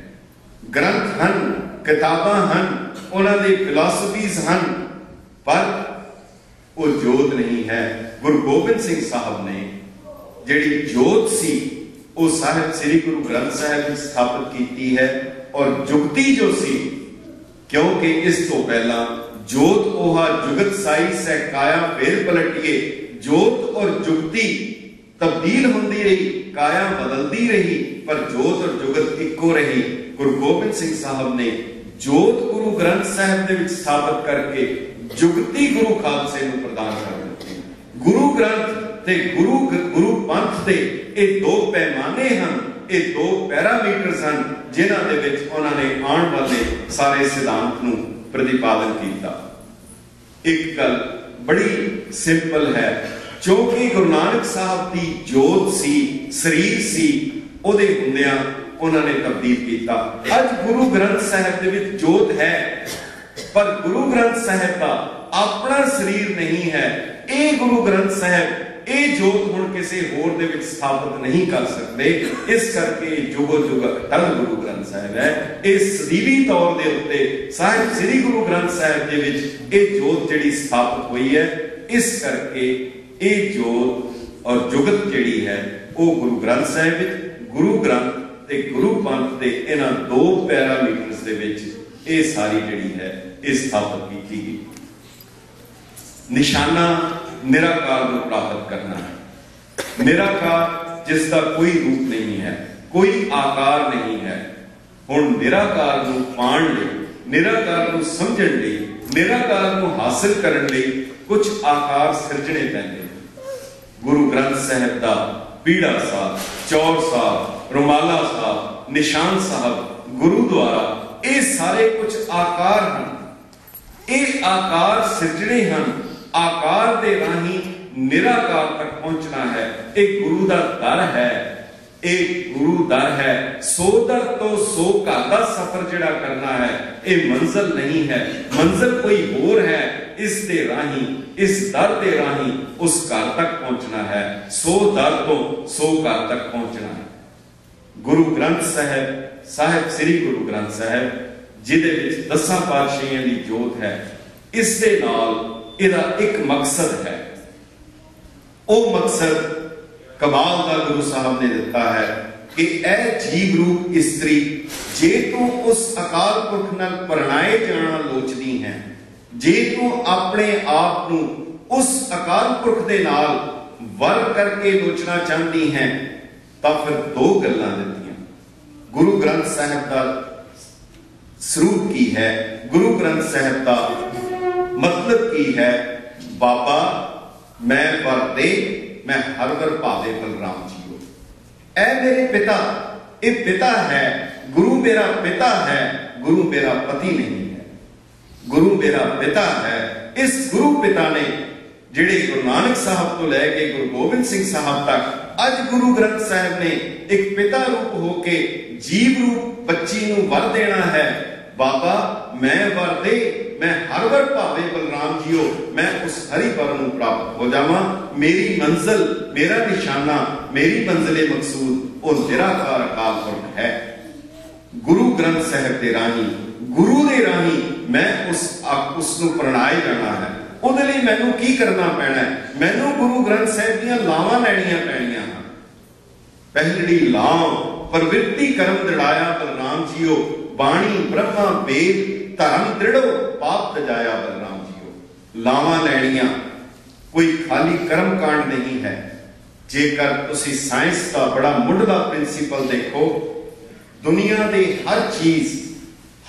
ਗ੍ਰੰਥ ਹਨ, ਕਿਤਾਬਾਂ ਹਨ, ਉਹਨਾਂ ਦੇ ਫਿਲਾਸਫੀਜ਼ ਹਨ, ਪਰ ਉਹ ਜੋਤ ਨਹੀਂ ਹੈ। ਗੁਰੂ ਗੋਬਿੰਦ ਸਿੰਘ ਸਾਹਿਬ ਨੇ ਜਿਹੜੀ ਜੋਤ ਸੀ, ਉਹ ਸਾਹਿਬ, ਸ੍ਰੀ ਗੁਰੂ ਗ੍ਰੰਥ ਸਾਹਿਬ ਵਿੱਚ ਸਥਾਪਿਤ ਕੀਤੀ ਹੈ ਔਰ ਜੁਗਤੀ ਜੋ ਸੀ, ਕਿਉਂਕਿ ਇਸ ਤੋਂ ਪਹਿਲਾਂ ਜੋਤ ਉਹਾ ਜੁਗਤ ਸਾਈ ਸਹਿ ਕਾਇਆ ਫੇਰ ਪਲਟੀਏ, ਜੋਤ ਔਰ ਜੁਗਤੀ ਤਬਦੀਲ ਹੁੰਦੀ ਰਹੀ ਕਾਇਆ ਬਦਲਦੀ ਰਹੀ, ਪਰ ਜੋਤ ਔਰ ਜੁਗਤ ਇੱਕੋ ਰਹੀ। ਗੁਰੂ ਗੋਬਿੰਦ ਸਿੰਘ ਸਾਹਿਬ ਨੇ ਜੋਤ ਗੁਰੂ ਗ੍ਰੰਥ ਸਾਹਿਬ ਦੇ ਵਿੱਚ ਸਥਾਪਿਤ ਕਰਕੇ ਜੁਗਤੀ ਗੁਰੂ ਖਾਲਸੇ ਨੂੰ ਪ੍ਰਦਾਨ ਕਰ ਦਿੱਤੀ। ਗੁਰੂ ਗ੍ਰੰਥ ਤੇ ਗੁਰੂ ਗੁਰੂ ਪੰਥ ਦੇ ਇਹ ਦੋ ਪੈਮਾਨੇ ਹਨ, ਇਹ ਦੋ ਪੈਰਾਮੀਟਰ ਹਨ, ਜਿਨ੍ਹਾਂ ਦੇ ਵਿੱਚ ਉਹਨਾਂ ਨੇ ਆਉਣ ਵਾਲੇ ਸਾਰੇ ਸਿਧਾਂਤ ਨੂੰ ਪ੍ਰਤੀਪਾਦਨ ਕੀਤਾ। ਇੱਕ ਗੱਲ ਬੜੀ ਸਿੰਪਲ ਹੈ ਕਿਉਂਕਿ ਗੁਰੂ ਨਾਨਕ ਸਾਹਿਬ ਦੀ ਜੋਤ ਸੀ, ਸਰੀਰ ਸੀ, ਉਹਦੇ ਹੁੰਦਿਆਂ ਉਹਨਾਂ ਨੇ ਤਬਦੀਲ ਕੀਤਾ। ਅੱਜ ਗੁਰੂ ਗ੍ਰੰਥ ਸਾਹਿਬ ਦੇ ਵਿੱਚ ਜੋਤ ਹੈ, ਪਰ ਗੁਰੂ ਗ੍ਰੰਥ ਸਾਹਿਬ ਦਾ ਆਪਣਾ ਸਰੀਰ ਨਹੀਂ ਹੈ। ਇਹ ਗੁਰੂ ਗ੍ਰੰਥ ਸਾਹਿਬ, ਇਹ ਜੋਤ ਹੁਣ ਕਿਸੇ ਹੋਰ ਦੇ ਵਿੱਚ ਸਥਾਪਿਤ ਨਹੀਂ ਕਰ ਸਕਦੇ। ਇਸ ਕਰਕੇ ਜੁਗੋ ਜੁਗ ਅਟਲ ਗੁਰੂ ਗ੍ਰੰਥ ਸਾਹਿਬ ਹੈ। ਇਹ ਸਦੀਵੀ ਤੌਰ ਦੇ ਉੱਤੇ ਸਾਹਿਬ ਸ੍ਰੀ ਗੁਰੂ ਗ੍ਰੰਥ ਸਾਹਿਬ ਦੇ ਵਿੱਚ ਇਹ ਜੋਤ ਜਿਹੜੀ ਸਥਾਪਿਤ ਹੋਈ ਹੈ, ਇਸ ਕਰਕੇ ਇਹ ਜੋਤ ਔਰ ਜੁਗਤ ਜਿਹੜੀ ਹੈ, ਉਹ ਗੁਰੂ ਗ੍ਰੰਥ ਸਾਹਿਬ ਵਿੱਚ, ਗੁਰੂ ਗ੍ਰੰਥ ਤੇ ਗੁਰੂ ਪੰਥ ਦੇ ਇਹਨਾਂ ਦੋ ਪੈਰਾਮੀਟਰਸ ਦੇ ਵਿੱਚ ਇਹ ਸਾਰੀ ਜਿਹੜੀ ਹੈ, ਇਹ ਸਥਾਪਿਤ ਕੀਤੀ ਗਈ। ਨਿਸ਼ਾਨਾ ਨਿਰਾਕਾਰ ਨੂੰ ਪ੍ਰਾਪਤ ਕਰਨਾ ਹੈ। ਨਿਰਾਕਾਰ ਜਿਸ ਦਾ ਕੋਈ ਰੂਪ ਨਹੀਂ ਹੈ, ਕੋਈ ਆਕਾਰ ਨਹੀਂ ਹੈ। ਹੁਣ ਨਿਰਾਕਾਰ ਨੂੰ ਪਾਣ ਲਈ, ਨਿਰਾਕਾਰ ਨੂੰ ਸਮਝਣ ਲਈ, ਨਿਰਾਕਾਰ ਨੂੰ ਹਾਸਲ ਕਰਨ ਲਈ ਕੁਝ ਆਕਾਰ ਸਿਰਜਣੇ ਪੈਂਦੇ ਗੁਰੂ ਗ੍ਰੰਥ ਸਾਹਿਬ ਦਾ ਪੀੜਾ ਸਾਹਿਬ ਚੌਰ ਸਾਹਿਬ, ਰੁਮਾਲਾ ਸਾਹਿਬ, ਨਿਸ਼ਾਨ ਸਾਹਿਬ, ਗੁਰੂ ਦੁਆਰਾ ਇਹ ਸਾਰੇ ਕੁਝ ਆਕਾਰ ਹਨ। ਇਹ ਆਕਾਰ ਸਿਰਜਣੇ ਹਨ। ਆਕਾਰ ਦੇ ਰਾਹੀਂ ਨਿਰਾਕਾਰ ਤੱਕ ਪਹੁੰਚਣਾ ਹੈ। ਇਹ ਗੁਰੂ ਦਾ ਦਰ ਹੈ। ਇਹ ਗੁਰੂ ਦਰ ਹੈ। ਸੋ ਦਰ ਤੋਂ ਸੋ ਘਰ ਦਾ ਸਫ਼ਰ ਜਿਹੜਾ ਕਰਨਾ ਹੈ, ਇਹ ਮੰਜ਼ਲ ਨਹੀਂ ਹੈ। ਮੰਜ਼ਲ ਕੋਈ ਹੋਰ ਹੈ, ਇਸ ਦੇ ਰਾਹੀਂ, ਇਸ ਦਰ ਦੇ ਰਾਹੀਂ ਉਸ ਘਰ ਤੱਕ ਪਹੁੰਚਣਾ ਹੈ। ਸੋ ਦਰ ਤੋਂ ਸੋ ਘਰ ਤੱਕ ਪਹੁੰਚਣਾ ਹੈ। ਗੁਰੂ ਗ੍ਰੰਥ ਸਾਹਿਬ ਸਾਹਿਬ ਸ੍ਰੀ ਗੁਰੂ ਗ੍ਰੰਥ ਸਾਹਿਬ, ਜਿਹਦੇ ਵਿੱਚ ਦਸਾਂ ਪਾਤਸ਼ਾਹੀਆਂ ਦੀ ਜੋਤ ਹੈ, ਇਸ ਦੇ ਨਾਲ ਇਹਦਾ ਇੱਕ ਮਕਸਦ ਹੈ। ਉਹ ਮਕਸਦ ਕਮਾਲ ਦਾ ਗੁਰੂ ਸਾਹਿਬ ਨੇ ਦਿੱਤਾ ਹੈ ਕਿ ਇਹ ਜੀਵ ਰੂਪ ਇਸਤਰੀ, ਜੇ ਤੂੰ ਉਸ ਅਕਾਲ ਪੁਰਖ ਨਾਲ ਪਰਣਾਏ ਜਾਣਾ ਲੋਚਦੀ ਹੈ, ਜੇ ਤੂੰ ਆਪਣੇ ਆਪ ਨੂੰ ਉਸ ਅਕਾਲ ਪੁਰਖ ਦੇ ਨਾਲ ਵਰ ਕਰਕੇ ਲੋਚਣਾ ਚਾਹੁੰਦੀ ਹੈ, ਤਾਂ ਫਿਰ ਦੋ ਗੱਲਾਂ ਦਿੱਤੀਆਂ। ਗੁਰੂ ਗ੍ਰੰਥ ਸਾਹਿਬ ਦਾ ਸਰੂਪ ਕੀ ਹੈ? ਗੁਰੂ ਗ੍ਰੰਥ ਸਾਹਿਬ ਦਾ ਮਤਲਬ ਕੀ ਹੈ? ਬਾਬਾ, ਮੈਂ ਵਰਦੇ ਮੈਂ ਹਰ ਭਾਵੇ ਬਲਰਾਮ ਜੀਓ ਐ ਮੇਰੇ ਪਿਤਾ, ਇਹ ਪਿਤਾ ਹੈ, ਗੁਰੂ ਮੇਰਾ ਪਿਤਾ ਹੈ, ਗੁਰੂ ਮੇਰਾ ਪਤੀ ਨਹੀਂ ਹੈ। ਗੁਰੂ ਮੇਰਾ ਪਿਤਾ ਹੈ, ਇਸ ਗੁਰੂ ਪਿਤਾ ਨੇ ਜਿਹੜੇ ਗੁਰੂ ਨਾਨਕ ਸਾਹਿਬ ਤੋਂ ਲੈ ਕੇ ਗੁਰੂ ਗੋਬਿੰਦ ਸਿੰਘ ਸਾਹਿਬ ਤੱਕ, ਅੱਜ ਗੁਰੂ ਗ੍ਰੰਥ ਸਾਹਿਬ ਨੇ ਇੱਕ ਪਿਤਾ ਰੂਪ ਹੋ ਕੇ ਜੀਵ ਰੂਪ ਬੱਚੀ ਨੂੰ ਵਰ ਦੇਣਾ ਹੈ। ਬਾਬਾ, ਮੈਂ ਵਰ ਦੇ ਮੈਂ ਹਰ ਵਰ ਭਾਵੇ ਬਲਰਾਮ ਜੀਓ, ਮੈਂ ਉਸ ਹਰੀ ਵਰ ਨੂੰ ਪ੍ਰਾਪਤ ਹੋ ਜਾਵਾਂ। ਮੇਰੀ ਮੰਜ਼ਲ, ਮੇਰਾ ਨਿਸ਼ਾਨਾ, ਮੇਰੀ ਮੰਜ਼ਲੇ ਮਕਸੂਦ, ਉਹ ਨਿਰਾਕਾਰ ਅਕਾਲ ਪੁਰਖ ਹੈ। ਗੁਰੂ ਗ੍ਰੰਥ ਸਾਹਿਬ ਦੇ ਰਾਹੀਂ, ਗੁਰੂ ਦੇ ਰਾਹੀਂ ਮੈਂ ਉਸ ਉਸ ਨੂੰ ਪ੍ਰਣਾਏ ਜਾਣਾ ਹੈ। ਉਹਦੇ ਲਈ ਮੈਨੂੰ ਕੀ ਕਰਨਾ ਪੈਣਾ ਹੈ? ਮੈਨੂੰ ਗੁਰੂ ਗ੍ਰੰਥ ਸਾਹਿਬ ਦੀਆਂ ਲਾਵਾਂ ਲੈਣੀਆਂ ਪੈਣੀਆਂ ਹਨ। ਪਹਿਲੜੀ ਲਾਵ, ਪ੍ਰਵਿਰਤੀ ਕਰਮ ਦੜਾਇਆ ਬਲਰਾਮ ਜੀਓ, ਬਾਣੀ, ਬ੍ਰਹਮਾ, ਵੇਦ ਧਰਮ ਦ੍ਰਿੜੋ, ਪਾਪ ਤਜਾਇਆ ਬਲਰਾਮ ਜੀਓ। ਲਾਵਾਂ ਲੈਣੀਆਂ ਕੋਈ ਖਾਲੀ ਕਰਮ ਕਾਂਡ ਨਹੀਂ ਹੈ। ਜੇਕਰ ਤੁਸੀਂ ਸਾਇੰਸ ਦਾ ਬੜਾ ਮੁੱਢਲਾ ਪ੍ਰਿੰਸੀਪਲ ਦੇਖੋ, ਦੁਨੀਆ ਦੇ ਹਰ ਚੀਜ਼,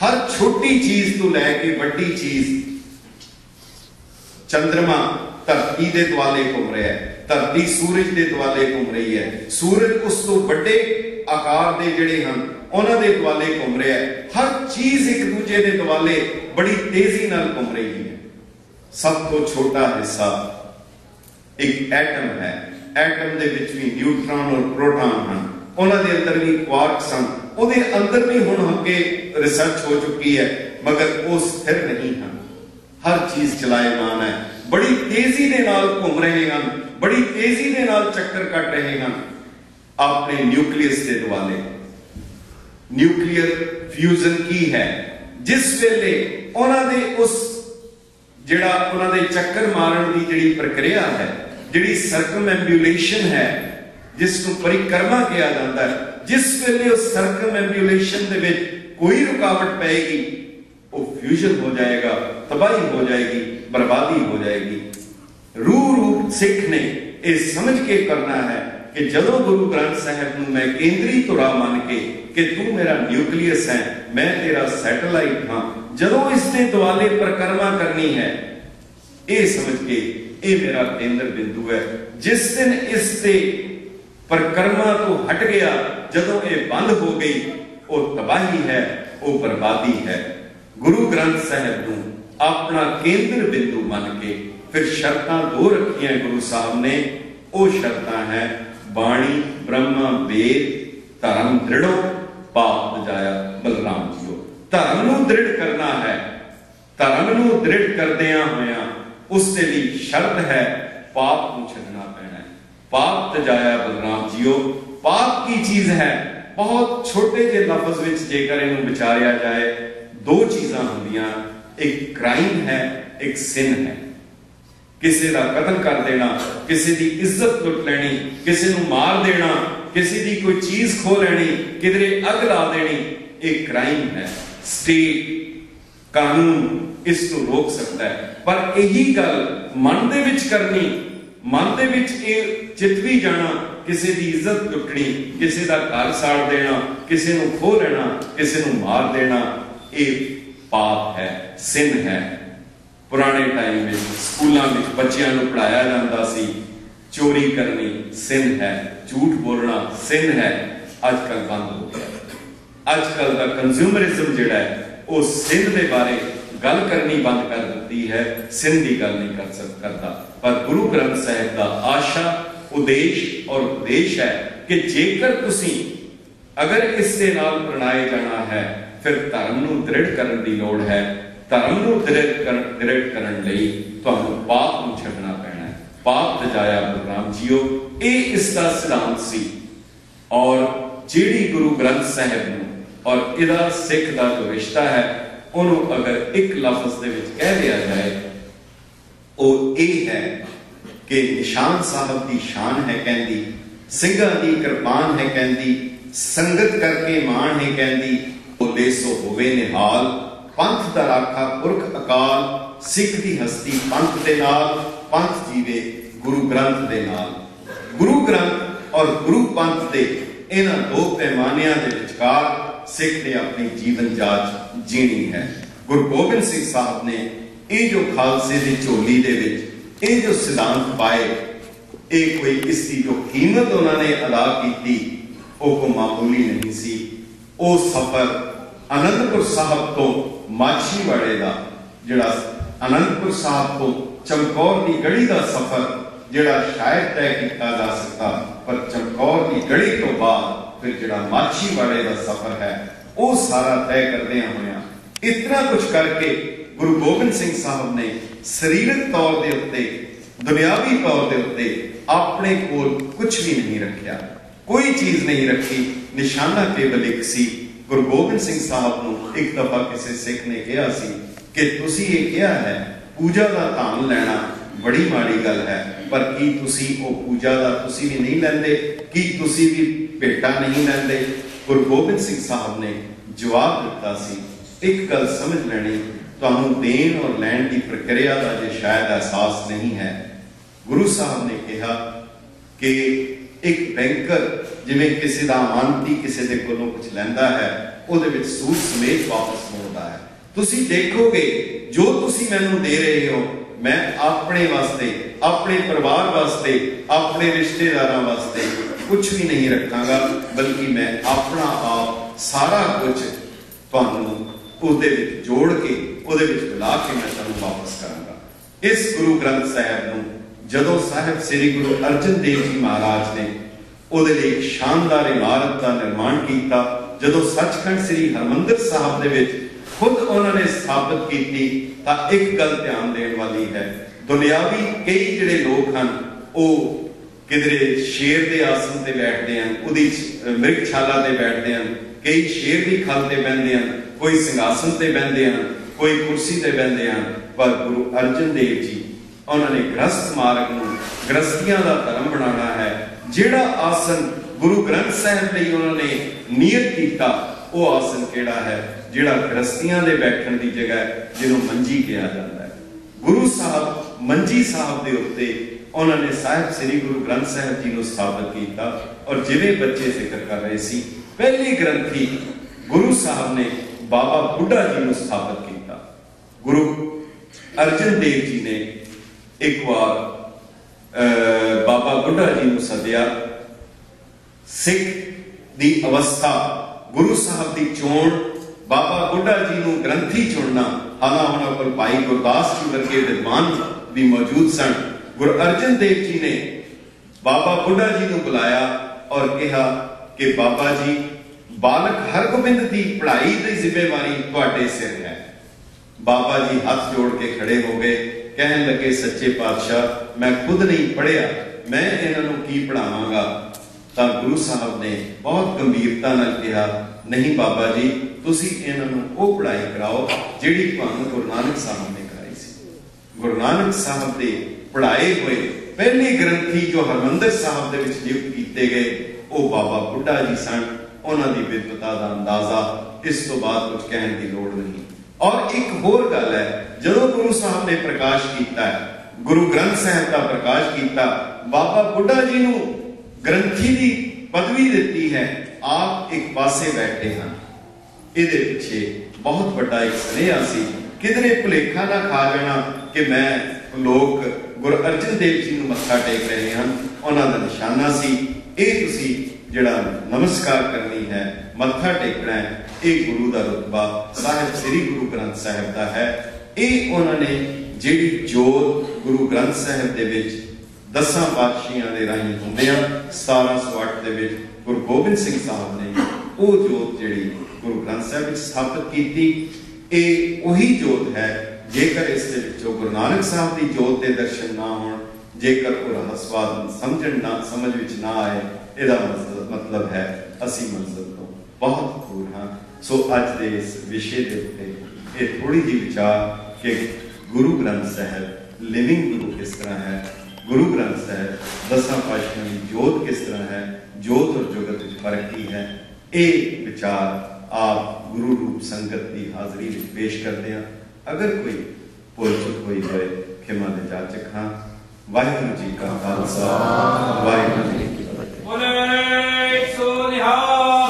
ਹਰ ਛੋਟੀ ਚੀਜ਼ ਤੋਂ ਲੈ ਕੇ ਵੱਡੀ ਚੀਜ਼ ਚੰ드ਰਮਾ ਧਰਤੀ ਦੇ ਦੁਆਲੇ ਘੁੰਮ ਰਿਹਾ ਹੈ, ਧਰਤੀ ਸੂਰਜ ਦੇ ਦੁਆਲੇ ਘੁੰਮ ਰਹੀ ਹੈ। ਸੂਰਜ ਉਸ ਤੋਂ ਵੱਡੇ ਆਕਾਰ ਦੇ ਜਿਹੜੇ ਹਨ ਉਹਨਾਂ ਦੇ ਦੁਆਲੇ ਘੁੰਮ ਰਿਹਾ ਹੈ। ਹਰ ਚੀਜ਼ ਇੱਕ ਦੂਜੇ ਦੇ ਦੁਆਲੇ ਬੜੀ ਤੇਜ਼ੀ ਨਾਲ ਘੁੰਮ ਰਹੀ ਹੈ। ਸਭ ਤੋਂ ਛੋਟਾ ਹਿੱਸਾ ਇੱਕ ਐਟਮ ਹੈ। ਐਟਮ ਦੇ ਵਿੱਚ ਵੀ ਨਿਊਟ੍ਰੋਨ ਔਰ ਪ੍ਰੋਟੋਨ ਹਨ। ਉਹਨਾਂ ਦੇ ਅੰਦਰ ਵੀ ਕੁਆਰਕਸ ਹਨ। ਉਹਦੇ ਅੰਦਰ ਵੀ ਹੁਣ ਅੱਗੇ ਰਿਸਰਚ ਹੋ ਚੁੱਕੀ ਹੈ, ਮਗਰ ਉਹ ਸਥਿਰ ਨਹੀਂ ਹਨ। ਹਰ ਚੀਜ਼ ਚਲਾਇਮਾਨ ਹੈ। ਬੜੀ ਤੇਜ਼ੀ ਦੇ ਨਾਲ ਘੁੰਮ ਰਹੇ ਹਨ। ਬੜੀ ਤੇਜ਼ੀ ਦੇ ਨਾਲ ਚੱਕਰ ਕੱਟ ਰਹੇ ਹਨ। ਆਪਣੇ ਨਿਊਕਲੀਅਸ ਦੇ ਦੁਆਲੇ। ਨਿਊਕਲੀਅਰ ਫਿਊਜ਼ਨ ਕੀ ਹੈ? ਜਿਸ ਵੇਲੇ ਉਹਨਾਂ ਦੇ ਉਸ ਜਿਹੜਾ ਉਹਨਾਂ ਦੇ ਚੱਕਰ ਮਾਰਨ ਦੀ ਜਿਹੜੀ ਪ੍ਰਕਿਰਿਆ ਹੈ, ਜਿਹੜੀ ਸਰਕਮਐਂਬੂਲੇਸ਼ਨ ਹੈ, ਜਿਸ ਨੂੰ ਪਰਿਕਰਮਾ ਕਿਹਾ ਜਾਂਦਾ ਹੈ, ਜਿਸ ਵੇਲੇ ਉਸ ਸਰਕਮਐਂਬੂਲੇਸ਼ਨ ਦੇ ਵਿੱਚ ਕੋਈ ਰੁਕਾਵਟ ਪਏਗੀ, ਉਹ ਫਿਊਜ਼ਨ ਹੋ ਜਾਏਗਾ, ਤਬਾਹੀ ਹੋ ਜਾਏਗੀ, ਬਰਬਾਦੀ ਹੋ ਜਾਏਗੀ। ਰੂਹ ਰੂਪ ਸਿੱਖ ਨੇ ਇਹ ਸਮਝ ਕੇ ਕਰਨਾ ਹੈ ਕਿ ਜਦੋਂ ਗੁਰੂ ਗ੍ਰੰਥ ਸਾਹਿਬ ਨੂੰ ਮੈਂ ਕੇਂਦਰੀ ਧੁਰਾ ਮੰਨ ਕੇ ਕਿ ਤੂੰ ਮੇਰਾ ਨਿਊਕਲੀਅਸ ਹੈ, ਮੈਂ ਤੇਰਾ ਸੈਟੇਲਾਈਟ ਹਾਂ। ਜਦੋਂ ਇਸ ਦੇ ਦੁਆਲੇ ਪ੍ਰਕਰਮਾ ਕਰਨੀ ਹੈ, ਇਹ ਸਮਝ ਕੇ ਇਹ ਮੇਰਾ ਕੇਂਦਰ ਬਿੰਦੂ ਹੈ। ਜਿਸ ਦਿਨ ਇਸ ਤੇ ਪ੍ਰਕਰਮਾ ਤੋਂ ਹਟ ਗਿਆ, ਜਦੋਂ ਇਹ ਬੰਦ ਹੋ ਗਈ, ਉਹ ਤਬਾਹੀ ਹੈ, ਉਹ ਬਰਬਾਦੀ ਹੈ। ਗੁਰੂ ਗ੍ਰੰਥ ਸਾਹਿਬ ਨੂੰ ਆਪਣਾ ਕੇਂਦਰ ਬਿੰਦੂ ਮੰਨ ਕੇ ਫਿਰ ਸ਼ਰਤਾਂ ਦੋ ਰੱਖੀਆਂ ਗੁਰੂ ਸਾਹਿਬ ਨੇ। ਉਹ ਸ਼ਰਤਾਂ ਹੈ, ਬਾਣੀ, ਬ੍ਰਹਮਾ, ਵੇਦ, ਧਰਮ, ਦ੍ਰਿੜੋ। ਪਾਪ ਜਾਇਆ ਬਲਰਾਮ ਜੀਓ। ਧਰਮ ਨੂੰ ਦ੍ਰਿੜ ਕਰਨਾ ਹੈ। ਧਰਮ ਨੂੰ ਦ੍ਰਿੜ ਕਰਦਿਆਂ ਹੋਇਆਂ ਉਸ ਦੇ ਲਈ ਸ਼ਰਤ ਹੈ ਪਾਪ ਨੂੰ ਛੱਡਣਾ ਪੈਣਾ। ਹੈ ਪਾਪ ਤਜਾਇਆ ਬਲਰਾਮ ਜੀਓ। ਪਾਪ ਕੀ ਚੀਜ਼ ਹੈ? ਬਹੁਤ ਛੋਟੇ ਜਿਹੇ ਲਫ਼ਜ਼ ਵਿੱਚ ਜੇਕਰ ਇਹਨੂੰ ਵਿਚਾਰਿਆ ਜਾਏ, ਦੋ ਚੀਜ਼ਾਂ ਹੁੰਦੀਆਂ। ਇੱਕ ਕ੍ਰਾਈਮ ਹੈ, ਇੱਕ ਸਿਨ ਹੈ। ਕਿਸੇ ਦਾ ਕਤਲ ਕਰ ਦੇਣਾ, ਕਿਸੇ ਦੀ ਇੱਜ਼ਤ ਲੁੱਟ ਲੈਣੀ, ਕਿਸੇ ਨੂੰ ਮਾਰ ਦੇਣਾ ਕਿਸੇ ਦੀ ਕੋਈ ਚੀਜ਼ ਖੋ ਲੈਣੀ, ਕਿਧਰੇ ਅੱਗ ਲਾ ਦੇਣੀ, ਇਹ ਕ੍ਰਾਈਮ ਹੈ। ਸਟੇਟ ਕਾਨੂੰਨ ਇਸ ਨੂੰ ਰੋਕ ਸਕਦਾ ਹੈ। ਪਰ ਇਹੀ ਗੱਲ ਮਨ ਦੇ ਵਿੱਚ ਕਰਨੀ, ਮਨ ਦੇ ਵਿੱਚ ਇਹ ਚਿਤ ਵੀ ਜਾਣਾ, ਕਿਸੇ ਦੀ ਇੱਜ਼ਤ ਲੁੱਟਣੀ, ਕਿਸੇ ਦਾ ਘਰ ਸਾੜ ਦੇਣਾ, ਕਿਸੇ ਨੂੰ ਖੋ ਲੈਣਾ, ਕਿਸੇ ਨੂੰ ਮਾਰ ਦੇਣਾ, ਇਹ ਪਾਪ ਹੈ, ਸਿਨ ਹੈ। ਪੁਰਾਣੇ ਟਾਈਮ ਵਿੱਚ ਸਕੂਲਾਂ ਵਿੱਚ ਬੱਚਿਆਂ ਨੂੰ ਪੜਾਇਆ ਜਾਂਦਾ ਸੀ, ਚੋਰੀ ਕਰਨੀ ਸਿਨ ਹੈ। ਝੂਠ ਬੋਲਣਾ ਸਿਨ ਹੈ ਅੱਜ ਕੱਲ ਬੰਦ ਹੋ ਗਿਆ। ਅੱਜ ਕੱਲ ਦਾ ਕੰਜ਼ਿਊਮਰਿਜ਼ਮ ਜਿਹੜਾ ਹੈ, ਉਹ ਸਿਨ ਦੇ ਬਾਰੇ ਗੱਲ ਕਰਨੀ ਬੰਦ ਕਰ ਦਿੱਤੀ ਹੈ ਸਿਨ ਦੀ ਗੱਲ ਨਹੀਂ ਕਰ ਸਕ ਪਰ ਗੁਰੂ ਗ੍ਰੰਥ ਸਾਹਿਬ ਦਾ ਆਸ਼ਾ, ਉਦੇਸ਼ ਔਰ ਉਪਦੇਸ਼ ਹੈ ਕਿ ਜੇਕਰ ਤੁਸੀਂ ਅਗਰ ਇਸ ਦੇ ਨਾਲ ਪ੍ਰਣਾਏ ਜਾਣਾ ਹੈ, ਫਿਰ ਧਰਮ ਨੂੰ ਦ੍ਰਿੜ ਕਰਨ ਦੀ ਲੋੜ ਹੈ। ਧਰਮ ਨੂੰ ਦ੍ਰਿੜ ਦ੍ਰਿੜ ਕਰਨ ਲਈ ਤੁਹਾਨੂੰ ਪਾਪ ਨੂੰ ਛੱਡਣਾ ਪਾਪ ਤਜਾਇਆ ਬਲਰਾਮ ਜੀਓ, ਇਹ ਇਸ ਦਾ ਸਿਧਾਂਤ ਸੀ। ਔਰ ਜਿਹੜੀ ਗੁਰੂ ਗ੍ਰੰਥ ਸਾਹਿਬ ਨੂੰ ਔਰ ਇਹਦਾ ਸਿੱਖ ਦਾ ਜੋ ਰਿਸ਼ਤਾ ਹੈ, ਉਹਨੂੰ ਅਗਰ ਇੱਕ ਲਫ਼ਜ਼ ਦੇ ਵਿੱਚ ਕਹਿ ਲਿਆ ਜਾਏ, ਉਹ ਇਹ ਹੈ ਕਿ ਨਿਸ਼ਾਨ ਸਾਹਿਬ ਦੀ ਸ਼ਾਨ ਹੈ ਕਹਿੰਦੀ, ਸਿੰਘਾਂ ਦੀ ਕਿਰਪਾਨ ਹੈ ਕਹਿੰਦੀ, ਸੰਗਤ ਕਰਕੇ ਮਾਣ ਹੈ ਕਹਿੰਦੀ ਬੋਲੇ ਸੋ ਹੋਵੇ ਨਿਹਾਲ, ਪੰਥ ਦਾ ਰਾਖਾ ਪੁਰਖ ਅਕਾਲ, ਸਿੱਖ ਦੀ ਹਸਤੀ ਪੰਥ ਦੇ ਨਾਲ, ਪੰਥ ਜੀਵੇ ਗੁਰੂ ਗ੍ਰੰਥ ਦੇ ਨਾਲ। ਗੁਰੂ ਗ੍ਰੰਥ ਔਰ ਗੁਰੂ ਪੰਥ ਦੇ ਇਹਨਾਂ ਦੋ ਪੈਮਾਨਿਆਂ ਦੇ ਵਿਚਕਾਰ ਸਿੱਖ ਨੇ ਆਪਣੀ ਜੀਵਨ ਜਾਂਚ ਜੀਣੀ ਹੈ। ਗੁਰੂ ਗੋਬਿੰਦ ਸਿੰਘ ਸਾਹਿਬ ਨੇ ਇਹ ਜੋ ਖਾਲਸੇ ਦੀ ਝੋਲੀ ਦੇ ਵਿੱਚ ਇਹ ਜੋ ਸਿਧਾਂਤ ਪਾਏ, ਇਹ ਕੋਈ ਇਸ ਦੀ ਜੋ ਕੀਮਤ ਉਹਨਾਂ ਨੇ ਅਦਾ ਕੀਤੀ, ਉਹ ਕੋ ਮਾਮੂਲੀ ਨਹੀਂ ਸੀ। ਉਹ ਸਫ਼ਰ ਅਨੰਦਪੁਰ ਸਾਹਿਬ ਤੋਂ ਮਾਛੀਵਾੜੇ ਦਾ, ਜਿਹੜਾ ਅਨੰਦਪੁਰ ਸਾਹਿਬ ਤੋਂ ਚਮਕੌਰ ਦੀ ਗੜੀ ਦਾ ਸਫ਼ਰ ਜਿਹੜਾ ਸ਼ਾਇਦ ਤੈਅ ਕੀਤਾ ਜਾ ਸਕਦਾ, ਪਰ ਚਮਕੌਰ ਦੀ ਗੜੀ ਤੋਂ ਬਾਅਦ ਫਿਰ ਜਿਹੜਾ ਮਾਛੀਵਾੜੇ ਦਾ ਸਫ਼ਰ ਹੈ, ਉਹ ਸਾਰਾ ਤੈਅ ਕਰਦਿਆਂ ਹੋਇਆਂ ਇਤਨਾ ਕੁਝ ਕਰਕੇ ਗੁਰੂ ਗੋਬਿੰਦ ਸਿੰਘ ਸਾਹਿਬ ਨੇ ਸਰੀਰਕ ਤੌਰ ਦੇ ਉੱਤੇ, ਦੁਨਿਆਵੀ ਤੌਰ ਦੇ ਉੱਤੇ ਆਪਣੇ ਕੋਲ ਕੁਝ ਵੀ ਨਹੀਂ ਰੱਖਿਆ। ਕੋਈ ਚੀਜ਼ ਨਹੀਂ ਰੱਖੀ, ਨਿਸ਼ਾਨਾ ਕੇਵਲ ਇੱਕ ਸੀ। ਗੁਰੂ ਗੋਬਿੰਦ ਸਿੰਘ ਸਾਹਿਬ ਨੂੰ ਇੱਕ ਦਫਾ ਕਿਸੇ ਸਿੱਖ ਨੇ ਕਿਹਾ ਸੀ ਕਿ ਤੁਸੀਂ ਇਹ ਕਿਹਾ ਹੈ, ਪੂਜਾ ਦਾ ਧਾਨ ਲੈਣਾ ਬੜੀ ਮਾੜੀ ਗੱਲ ਹੈ, ਪਰ ਕੀ ਤੁਸੀਂ ਉਹ ਪੂਜਾ ਦਾ ਤੁਸੀਂ ਵੀ ਨਹੀਂ ਲੈਂਦੇ? ਕੀ ਤੁਸੀਂ ਵੀ ਭੇਟਾ ਨਹੀਂ ਲੈਂਦੇ? ਗੁਰੂ ਗੋਬਿੰਦ ਸਿੰਘ ਸਾਹਿਬ ਨੇ ਜਵਾਬ ਦਿੱਤਾ ਸੀ, ਇੱਕ ਗੱਲ ਸਮਝ ਲੈਣੀ, ਤੁਹਾਨੂੰ ਦੇਣ ਔਰ ਲੈਣ ਦੀ ਪ੍ਰਕਿਰਿਆ ਦਾ ਜੇ ਸ਼ਾਇਦ ਅਹਿਸਾਸ ਨਹੀਂ ਹੈ, ਗੁਰੂ ਸਾਹਿਬ ਨੇ ਕਿਹਾ ਕਿ ਇੱਕ ਬੈਂਕਰ ਜਿਵੇਂ ਕਿਸੇ ਦਾ ਅਮਾਨਤੀ ਕਿਸੇ ਦੇ ਕੋਲੋਂ ਕੁਝ ਲੈਂਦਾ ਹੈ, ਉਹਦੇ ਵਿੱਚ ਸੂਦ ਸਮੇਤ ਵਾਪਸ ਮੋੜਦਾ ਹੈ। ਤੁਸੀਂ ਦੇਖੋਗੇ, ਜੋ ਤੁਸੀਂ ਮੈਨੂੰ ਦੇ ਰਹੇ ਹੋ ਮੈਂ ਆਪਣੇ ਵਾਸਤੇ, ਆਪਣੇ ਪਰਿਵਾਰ ਵਾਸਤੇ, ਆਪਣੇ ਰਿਸ਼ਤੇਦਾਰਾਂ ਵਾਸਤੇ ਕੁਝ ਵੀ ਨਹੀਂ ਰੱਖਾਂਗਾ, ਬਲਕਿ ਮੈਂ ਆਪਣਾ ਆਪ ਸਾਰਾ ਕੁਝ ਤੁਹਾਨੂੰ ਉਹਦੇ ਵਿੱਚ ਜੋੜ ਕੇ, ਉਹਦੇ ਵਿੱਚ ਮਿਲਾ ਕੇ ਮੈਂ ਤੁਹਾਨੂੰ ਵਾਪਸ ਕਰਾਂਗਾ। ਇਸ ਗੁਰੂ ਗ੍ਰੰਥ ਸਾਹਿਬ ਨੂੰ ਜਦੋਂ ਸਾਹਿਬ ਸ੍ਰੀ ਗੁਰੂ ਅਰਜਨ ਦੇਵ ਜੀ ਮਹਾਰਾਜ ਨੇ ਉਹਦੇ ਲਈ ਇੱਕ ਸ਼ਾਨਦਾਰ ਇਮਾਰਤ ਦਾ ਨਿਰਮਾਣ ਕੀਤਾ, ਜਦੋਂ ਸੱਚਖੰਡ ਸ੍ਰੀ ਹਰਮੰਦਰ ਸਾਹਿਬ ਦੇ ਵਿੱਚ ਖੁਦ ਉਹਨਾਂ ਨੇ ਸਥਾਪਿਤ ਕੀਤੀ ਤਾਂ ਇੱਕ ਗੱਲ ਧਿਆਨ ਦੇਣ ਵਾਲੀ ਹੈ। ਦੁਨਿਆਵੀ ਕਈ ਜਿਹੜੇ ਲੋਕ ਹਨ, ਉਹ ਕਿਧਰੇ ਸ਼ੇਰ ਦੇ ਆਸਨ ਤੇ ਬੈਠਦੇ ਹਨ, ਉਹਦੀ ਮਿਰਗਸ਼ਾਲਾ ਤੇ ਬੈਠਦੇ ਹਨ, ਕਈ ਸ਼ੇਰ ਦੀ ਖਲ ਤੇ ਬੈਠਦੇ ਹਨ, ਕੋਈ ਸਿੰਘਾਸਨ ਤੇ ਬੈਠਦੇ ਹਨ, ਕੋਈ ਕੁਰਸੀ ਤੇ ਬੈਠਦੇ ਹਨ, ਪਰ ਗੁਰੂ ਅਰਜਨ ਦੇਵ ਜੀ ਉਹਨਾਂ ਨੇ ਗ੍ਰਸਥ ਮਾਰਗ ਨੂੰ ਗ੍ਰਸਤੀਆਂ ਦਾ ਧਰਮ ਬਣਾਉਣਾ ਹੈ, ਜਿਹੜਾ ਆਸਨ ਗੁਰੂ ਗ੍ਰੰਥ ਸਾਹਿਬ ਲਈ ਉਹਨਾਂ ਨੇ ਨਿਯਤ ਕੀਤਾ, ਉਹ ਆਸਨ ਕਿਹੜਾ ਹੈ? ਜਿਹੜਾ ਗ੍ਰਸਤੀਆਂ ਦੇ ਬੈਠਣ ਦੀ ਜਗ੍ਹਾ ਜਿਹਨੂੰ ਮੰਜੀ ਕਿਹਾ ਜਾਂਦਾ ਹੈ। ਗੁਰੂ ਸਾਹਿਬ ਮੰਜੀ ਸਾਹਿਬ ਦੇ ਉੱਤੇ ਉਹਨਾਂ ਨੇ ਸਾਹਿਬ ਸ੍ਰੀ ਗੁਰੂ ਗ੍ਰੰਥ ਸਾਹਿਬ ਜੀ ਨੂੰ ਸਥਾਪਿਤ ਕੀਤਾ ਔਰ ਜਿਵੇਂ ਬੱਚੇ ਜ਼ਿਕਰ ਕਰ ਰਹੇ ਸੀ, ਪਹਿਲੀ ਗ੍ਰੰਥੀ ਗੁਰੂ ਸਾਹਿਬ ਨੇ ਬਾਬਾ ਬੁੱਢਾ ਜੀ ਨੂੰ ਸਥਾਪਿਤ ਕੀਤਾ। ਗੁਰੂ ਅਰਜਨ ਦੇਵ ਜੀ ਨੇ ਇੱਕ ਵਾਰ ਬਾਬਾ ਬੁੱਢਾ ਜੀ ਨੂੰ ਸੱਦਿਆ। ਸਿੱਖ ਦੀ ਅਵਸਥਾ, ਗੁਰੂ ਸਾਹਿਬ ਦੀ ਚੋਣ ਬਾਬਾ ਬੁੱਢਾ ਜੀ ਨੂੰ ਗ੍ਰੰਥੀ ਚੁਣਨਾ, ਹਾਲਾ ਉਹਨਾਂ ਕੋਲ ਭਾਈ ਗੁਰਦਾਸ ਜੀ ਵਰਗੇ ਵਿਦਵਾਨ ਵੀ ਮੌਜੂਦ ਸਨ। ਗੁਰੂ ਅਰਜਨ ਦੇਵ ਜੀ ਨੇ ਬਾਬਾ ਬੁੱਢਾ ਜੀ ਨੂੰ ਬੁਲਾਇਆ ਔਰ ਕਿਹਾ ਕਿ ਬਾਬਾ ਜੀ, ਬਾਲਕ ਹਰਗੋਬਿੰਦ ਦੀ ਪੜ੍ਹਾਈ ਦੀ ਜ਼ਿੰਮੇਵਾਰੀ ਤੁਹਾਡੇ ਸਿਰ ਹੈ। ਬਾਬਾ ਜੀ ਹੱਥ ਜੋੜ ਕੇ ਖੜੇ ਹੋ ਗਏ, ਕਹਿਣ ਲੱਗੇ, ਸੱਚੇ ਪਾਤਸ਼ਾਹ, ਮੈਂ ਖੁਦ ਨਹੀਂ ਪੜਿਆ ਮੈਂ ਇਹਨਾਂ ਨੂੰ ਕੀ ਪੜਾਵਾਂਗਾ ਤਾਂ ਗੁਰੂ ਸਾਹਿਬ ਨੇ ਬਹੁਤ ਗੰਭੀਰਤਾ ਨਾਲ ਕਿਹਾ ਨਹੀਂ ਬਾਬਾ ਜੀ, ਤੁਸੀਂ ਇਹਨਾਂ ਨੂੰ ਉਹ ਪੜ੍ਹਾਈ ਕਰਾਓ ਜਿਹੜੀ ਤੁਹਾਨੂੰ ਗੁਰੂ ਨਾਨਕ ਸਾਹਿਬ ਨੇ ਕਰਾਈ ਸੀ। ਗੁਰੂ ਨਾਨਕ ਸਾਹਿਬ ਦੇ ਪੜ੍ਹਾਏ ਹੋਏ ਪਹਿਲੇ ਗ੍ਰੰਥੀ ਜੋ ਹਰਮੰਦਰ ਸਾਹਿਬ ਦੇ ਵਿੱਚ ਨਿਯੁਕਤ ਕੀਤੇ ਗਏ, ਉਹ ਬਾਬਾ ਬੁੱਢਾ ਜੀ ਸਨ। ਉਹਨਾਂ ਦੀ ਵਿਦਵਤਾ ਦਾ ਅੰਦਾਜ਼ਾ ਇਸ ਤੋਂ ਬਾਅਦ ਕੁਝ ਕਹਿਣ ਦੀ ਲੋੜ ਨਹੀਂ। ਔਰ ਇੱਕ ਹੋਰ ਗੱਲ ਹੈ, ਜਦੋਂ ਗੁਰੂ ਸਾਹਿਬ ਨੇ ਪ੍ਰਕਾਸ਼ ਕੀਤਾ, ਗੁਰੂ ਗ੍ਰੰਥ ਸਾਹਿਬ ਦਾ ਪ੍ਰਕਾਸ਼ ਕੀਤਾ, ਬਾਬਾ ਬੁੱਢਾ ਜੀ ਨੂੰ ਗ੍ਰੰਥੀ ਦੀ ਪਦਵੀ ਦਿੱਤੀ ਹੈ। ਆਪ ਇੱਕ ਪਾਸੇ ਬੈਠੇ ਹਨ। ਇਹਦੇ ਪਿੱਛੇ ਬਹੁਤ ਵੱਡਾ ਇੱਕ ਸਨੇਹਾ ਸੀ, ਕਿਧਰੇ ਭੁਲੇਖਾ ਨਾ ਖਾ ਜਾਣਾ ਕਿ ਮੈਂ ਲੋਕ ਗੁਰੂ ਅਰਜਨ ਦੇਵ ਜੀ ਨੂੰ ਮੱਥਾ ਟੇਕ ਰਹੇ ਹਨ। ਉਹਨਾਂ ਦਾ ਨਿਸ਼ਾਨਾ ਸੀ, ਇਹ ਤੁਸੀਂ ਜਿਹੜਾ ਨਮਸਕਾਰ ਕਰਨੀ ਹੈ, ਮੱਥਾ ਟੇਕਣਾ ਹੈ, ਇਹ ਗੁਰੂ ਦਾ ਰਤਬਾ, ਸਾਹਿਬ ਸ੍ਰੀ ਗੁਰੂ ਗ੍ਰੰਥ ਸਾਹਿਬ ਦਾ ਹੈ। ਇਹ ਉਹਨਾਂ ਨੇ ਜਿਹੜੀ ਜੋਤ ਗੁਰੂ ਗ੍ਰੰਥ ਸਾਹਿਬ ਦੇ ਵਿੱਚ ਦਸਾਂ ਪਾਤਸ਼ਾਹਾਂ ਦੇ ਰਾਹੀਂ ਹੁੰਦੇ ਆ 1708 ਦੇ ਵਿੱਚ ਗੁਰੂ ਗੋਬਿੰਦ ਸਿੰਘ ਸਾਹਿਬ ਨੇ ਉਹ ਜੋਤ ਜਿਹੜੀ ਗੁਰੂ ਗ੍ਰੰਥ ਸਾਹਿਬ ਵਿੱਚ ਸਥਾਪਿਤ ਕੀਤੀ, ਇਹ ਉਹੀ ਜੋਤ ਹੈ, ਜੇਕਰ ਇਸ ਦੇ ਵਿੱਚੋਂ ਗੁਰੂ ਨਾਨਕ ਸਾਹਿਬ ਦੀ ਜੋਤ ਦੇ ਦਰਸ਼ਨ ਨਾ ਹੋਣ, ਜੇਕਰ ਉਹ ਰਹੱਸਵਾਦ ਸਮਝਣ ਨਾ, ਸਮਝ ਵਿੱਚ ਨਾ ਆਏ, ਇਹਦਾ ਮਤਲਬ ਹੈ, ਅਸੀਂ ਮੰਜ਼ਿਲ ਤੋਂ ਬਹੁਤ ਦੂਰ ਹਾਂ। ਸੋ ਅੱਜ ਦੇ ਇਸ ਵਿਸ਼ੇ ਦੇ ਉੱਤੇ ਇਹ ਥੋੜੀ ਜਿਹੀ ਵਿਚਾਰ ਕਿ ਗੁਰੂ ਗ੍ਰੰਥ ਸਾਹਿਬ ਲਿਵਿੰਗ ਗੁਰੂ ਕਿਸ ਤਰ੍ਹਾਂ ਹੈ, ਗੁਰੂ ਗ੍ਰੰਥ ਸਾਹਿਬ ਦਸਾਂ ਪਾਤਸ਼ਾਹਾਂ ਦੀ ਜੋਤ ਕਿਸ ਤਰ੍ਹਾਂ ਹੈ ਜੋਤ ਔਰ ਜਗਤ ਵਿੱਚ ਫ਼ਰਕ ਕੀ ਹੈ? ਇਹ ਵਿਚਾਰ ਆਪ ਗੁਰੂ ਰੂਪ ਸੰਗਤ ਦੀ ਹਾਜ਼ਰੀ ਵਿੱਚ ਪੇਸ਼ ਕਰਦੇ ਆ ਅਗਰ ਕੋਈ ਭੁੱਲ ਚੁੱਕ ਹੋਈ ਹੋਏ ਖਿਮਾ ਦੇ ਜਾਚਕ ਹਾਂ, ਵਾਹਿਗੁਰੂ ਜੀ ਕਾ ਖਾਲਸਾ, ਵਾਹਿਗੁਰੂ ਜੀ ਕੀ ਫਤਿਹ। ਬੋਲੇ, ਸੋ ਨਿਹਾਲ।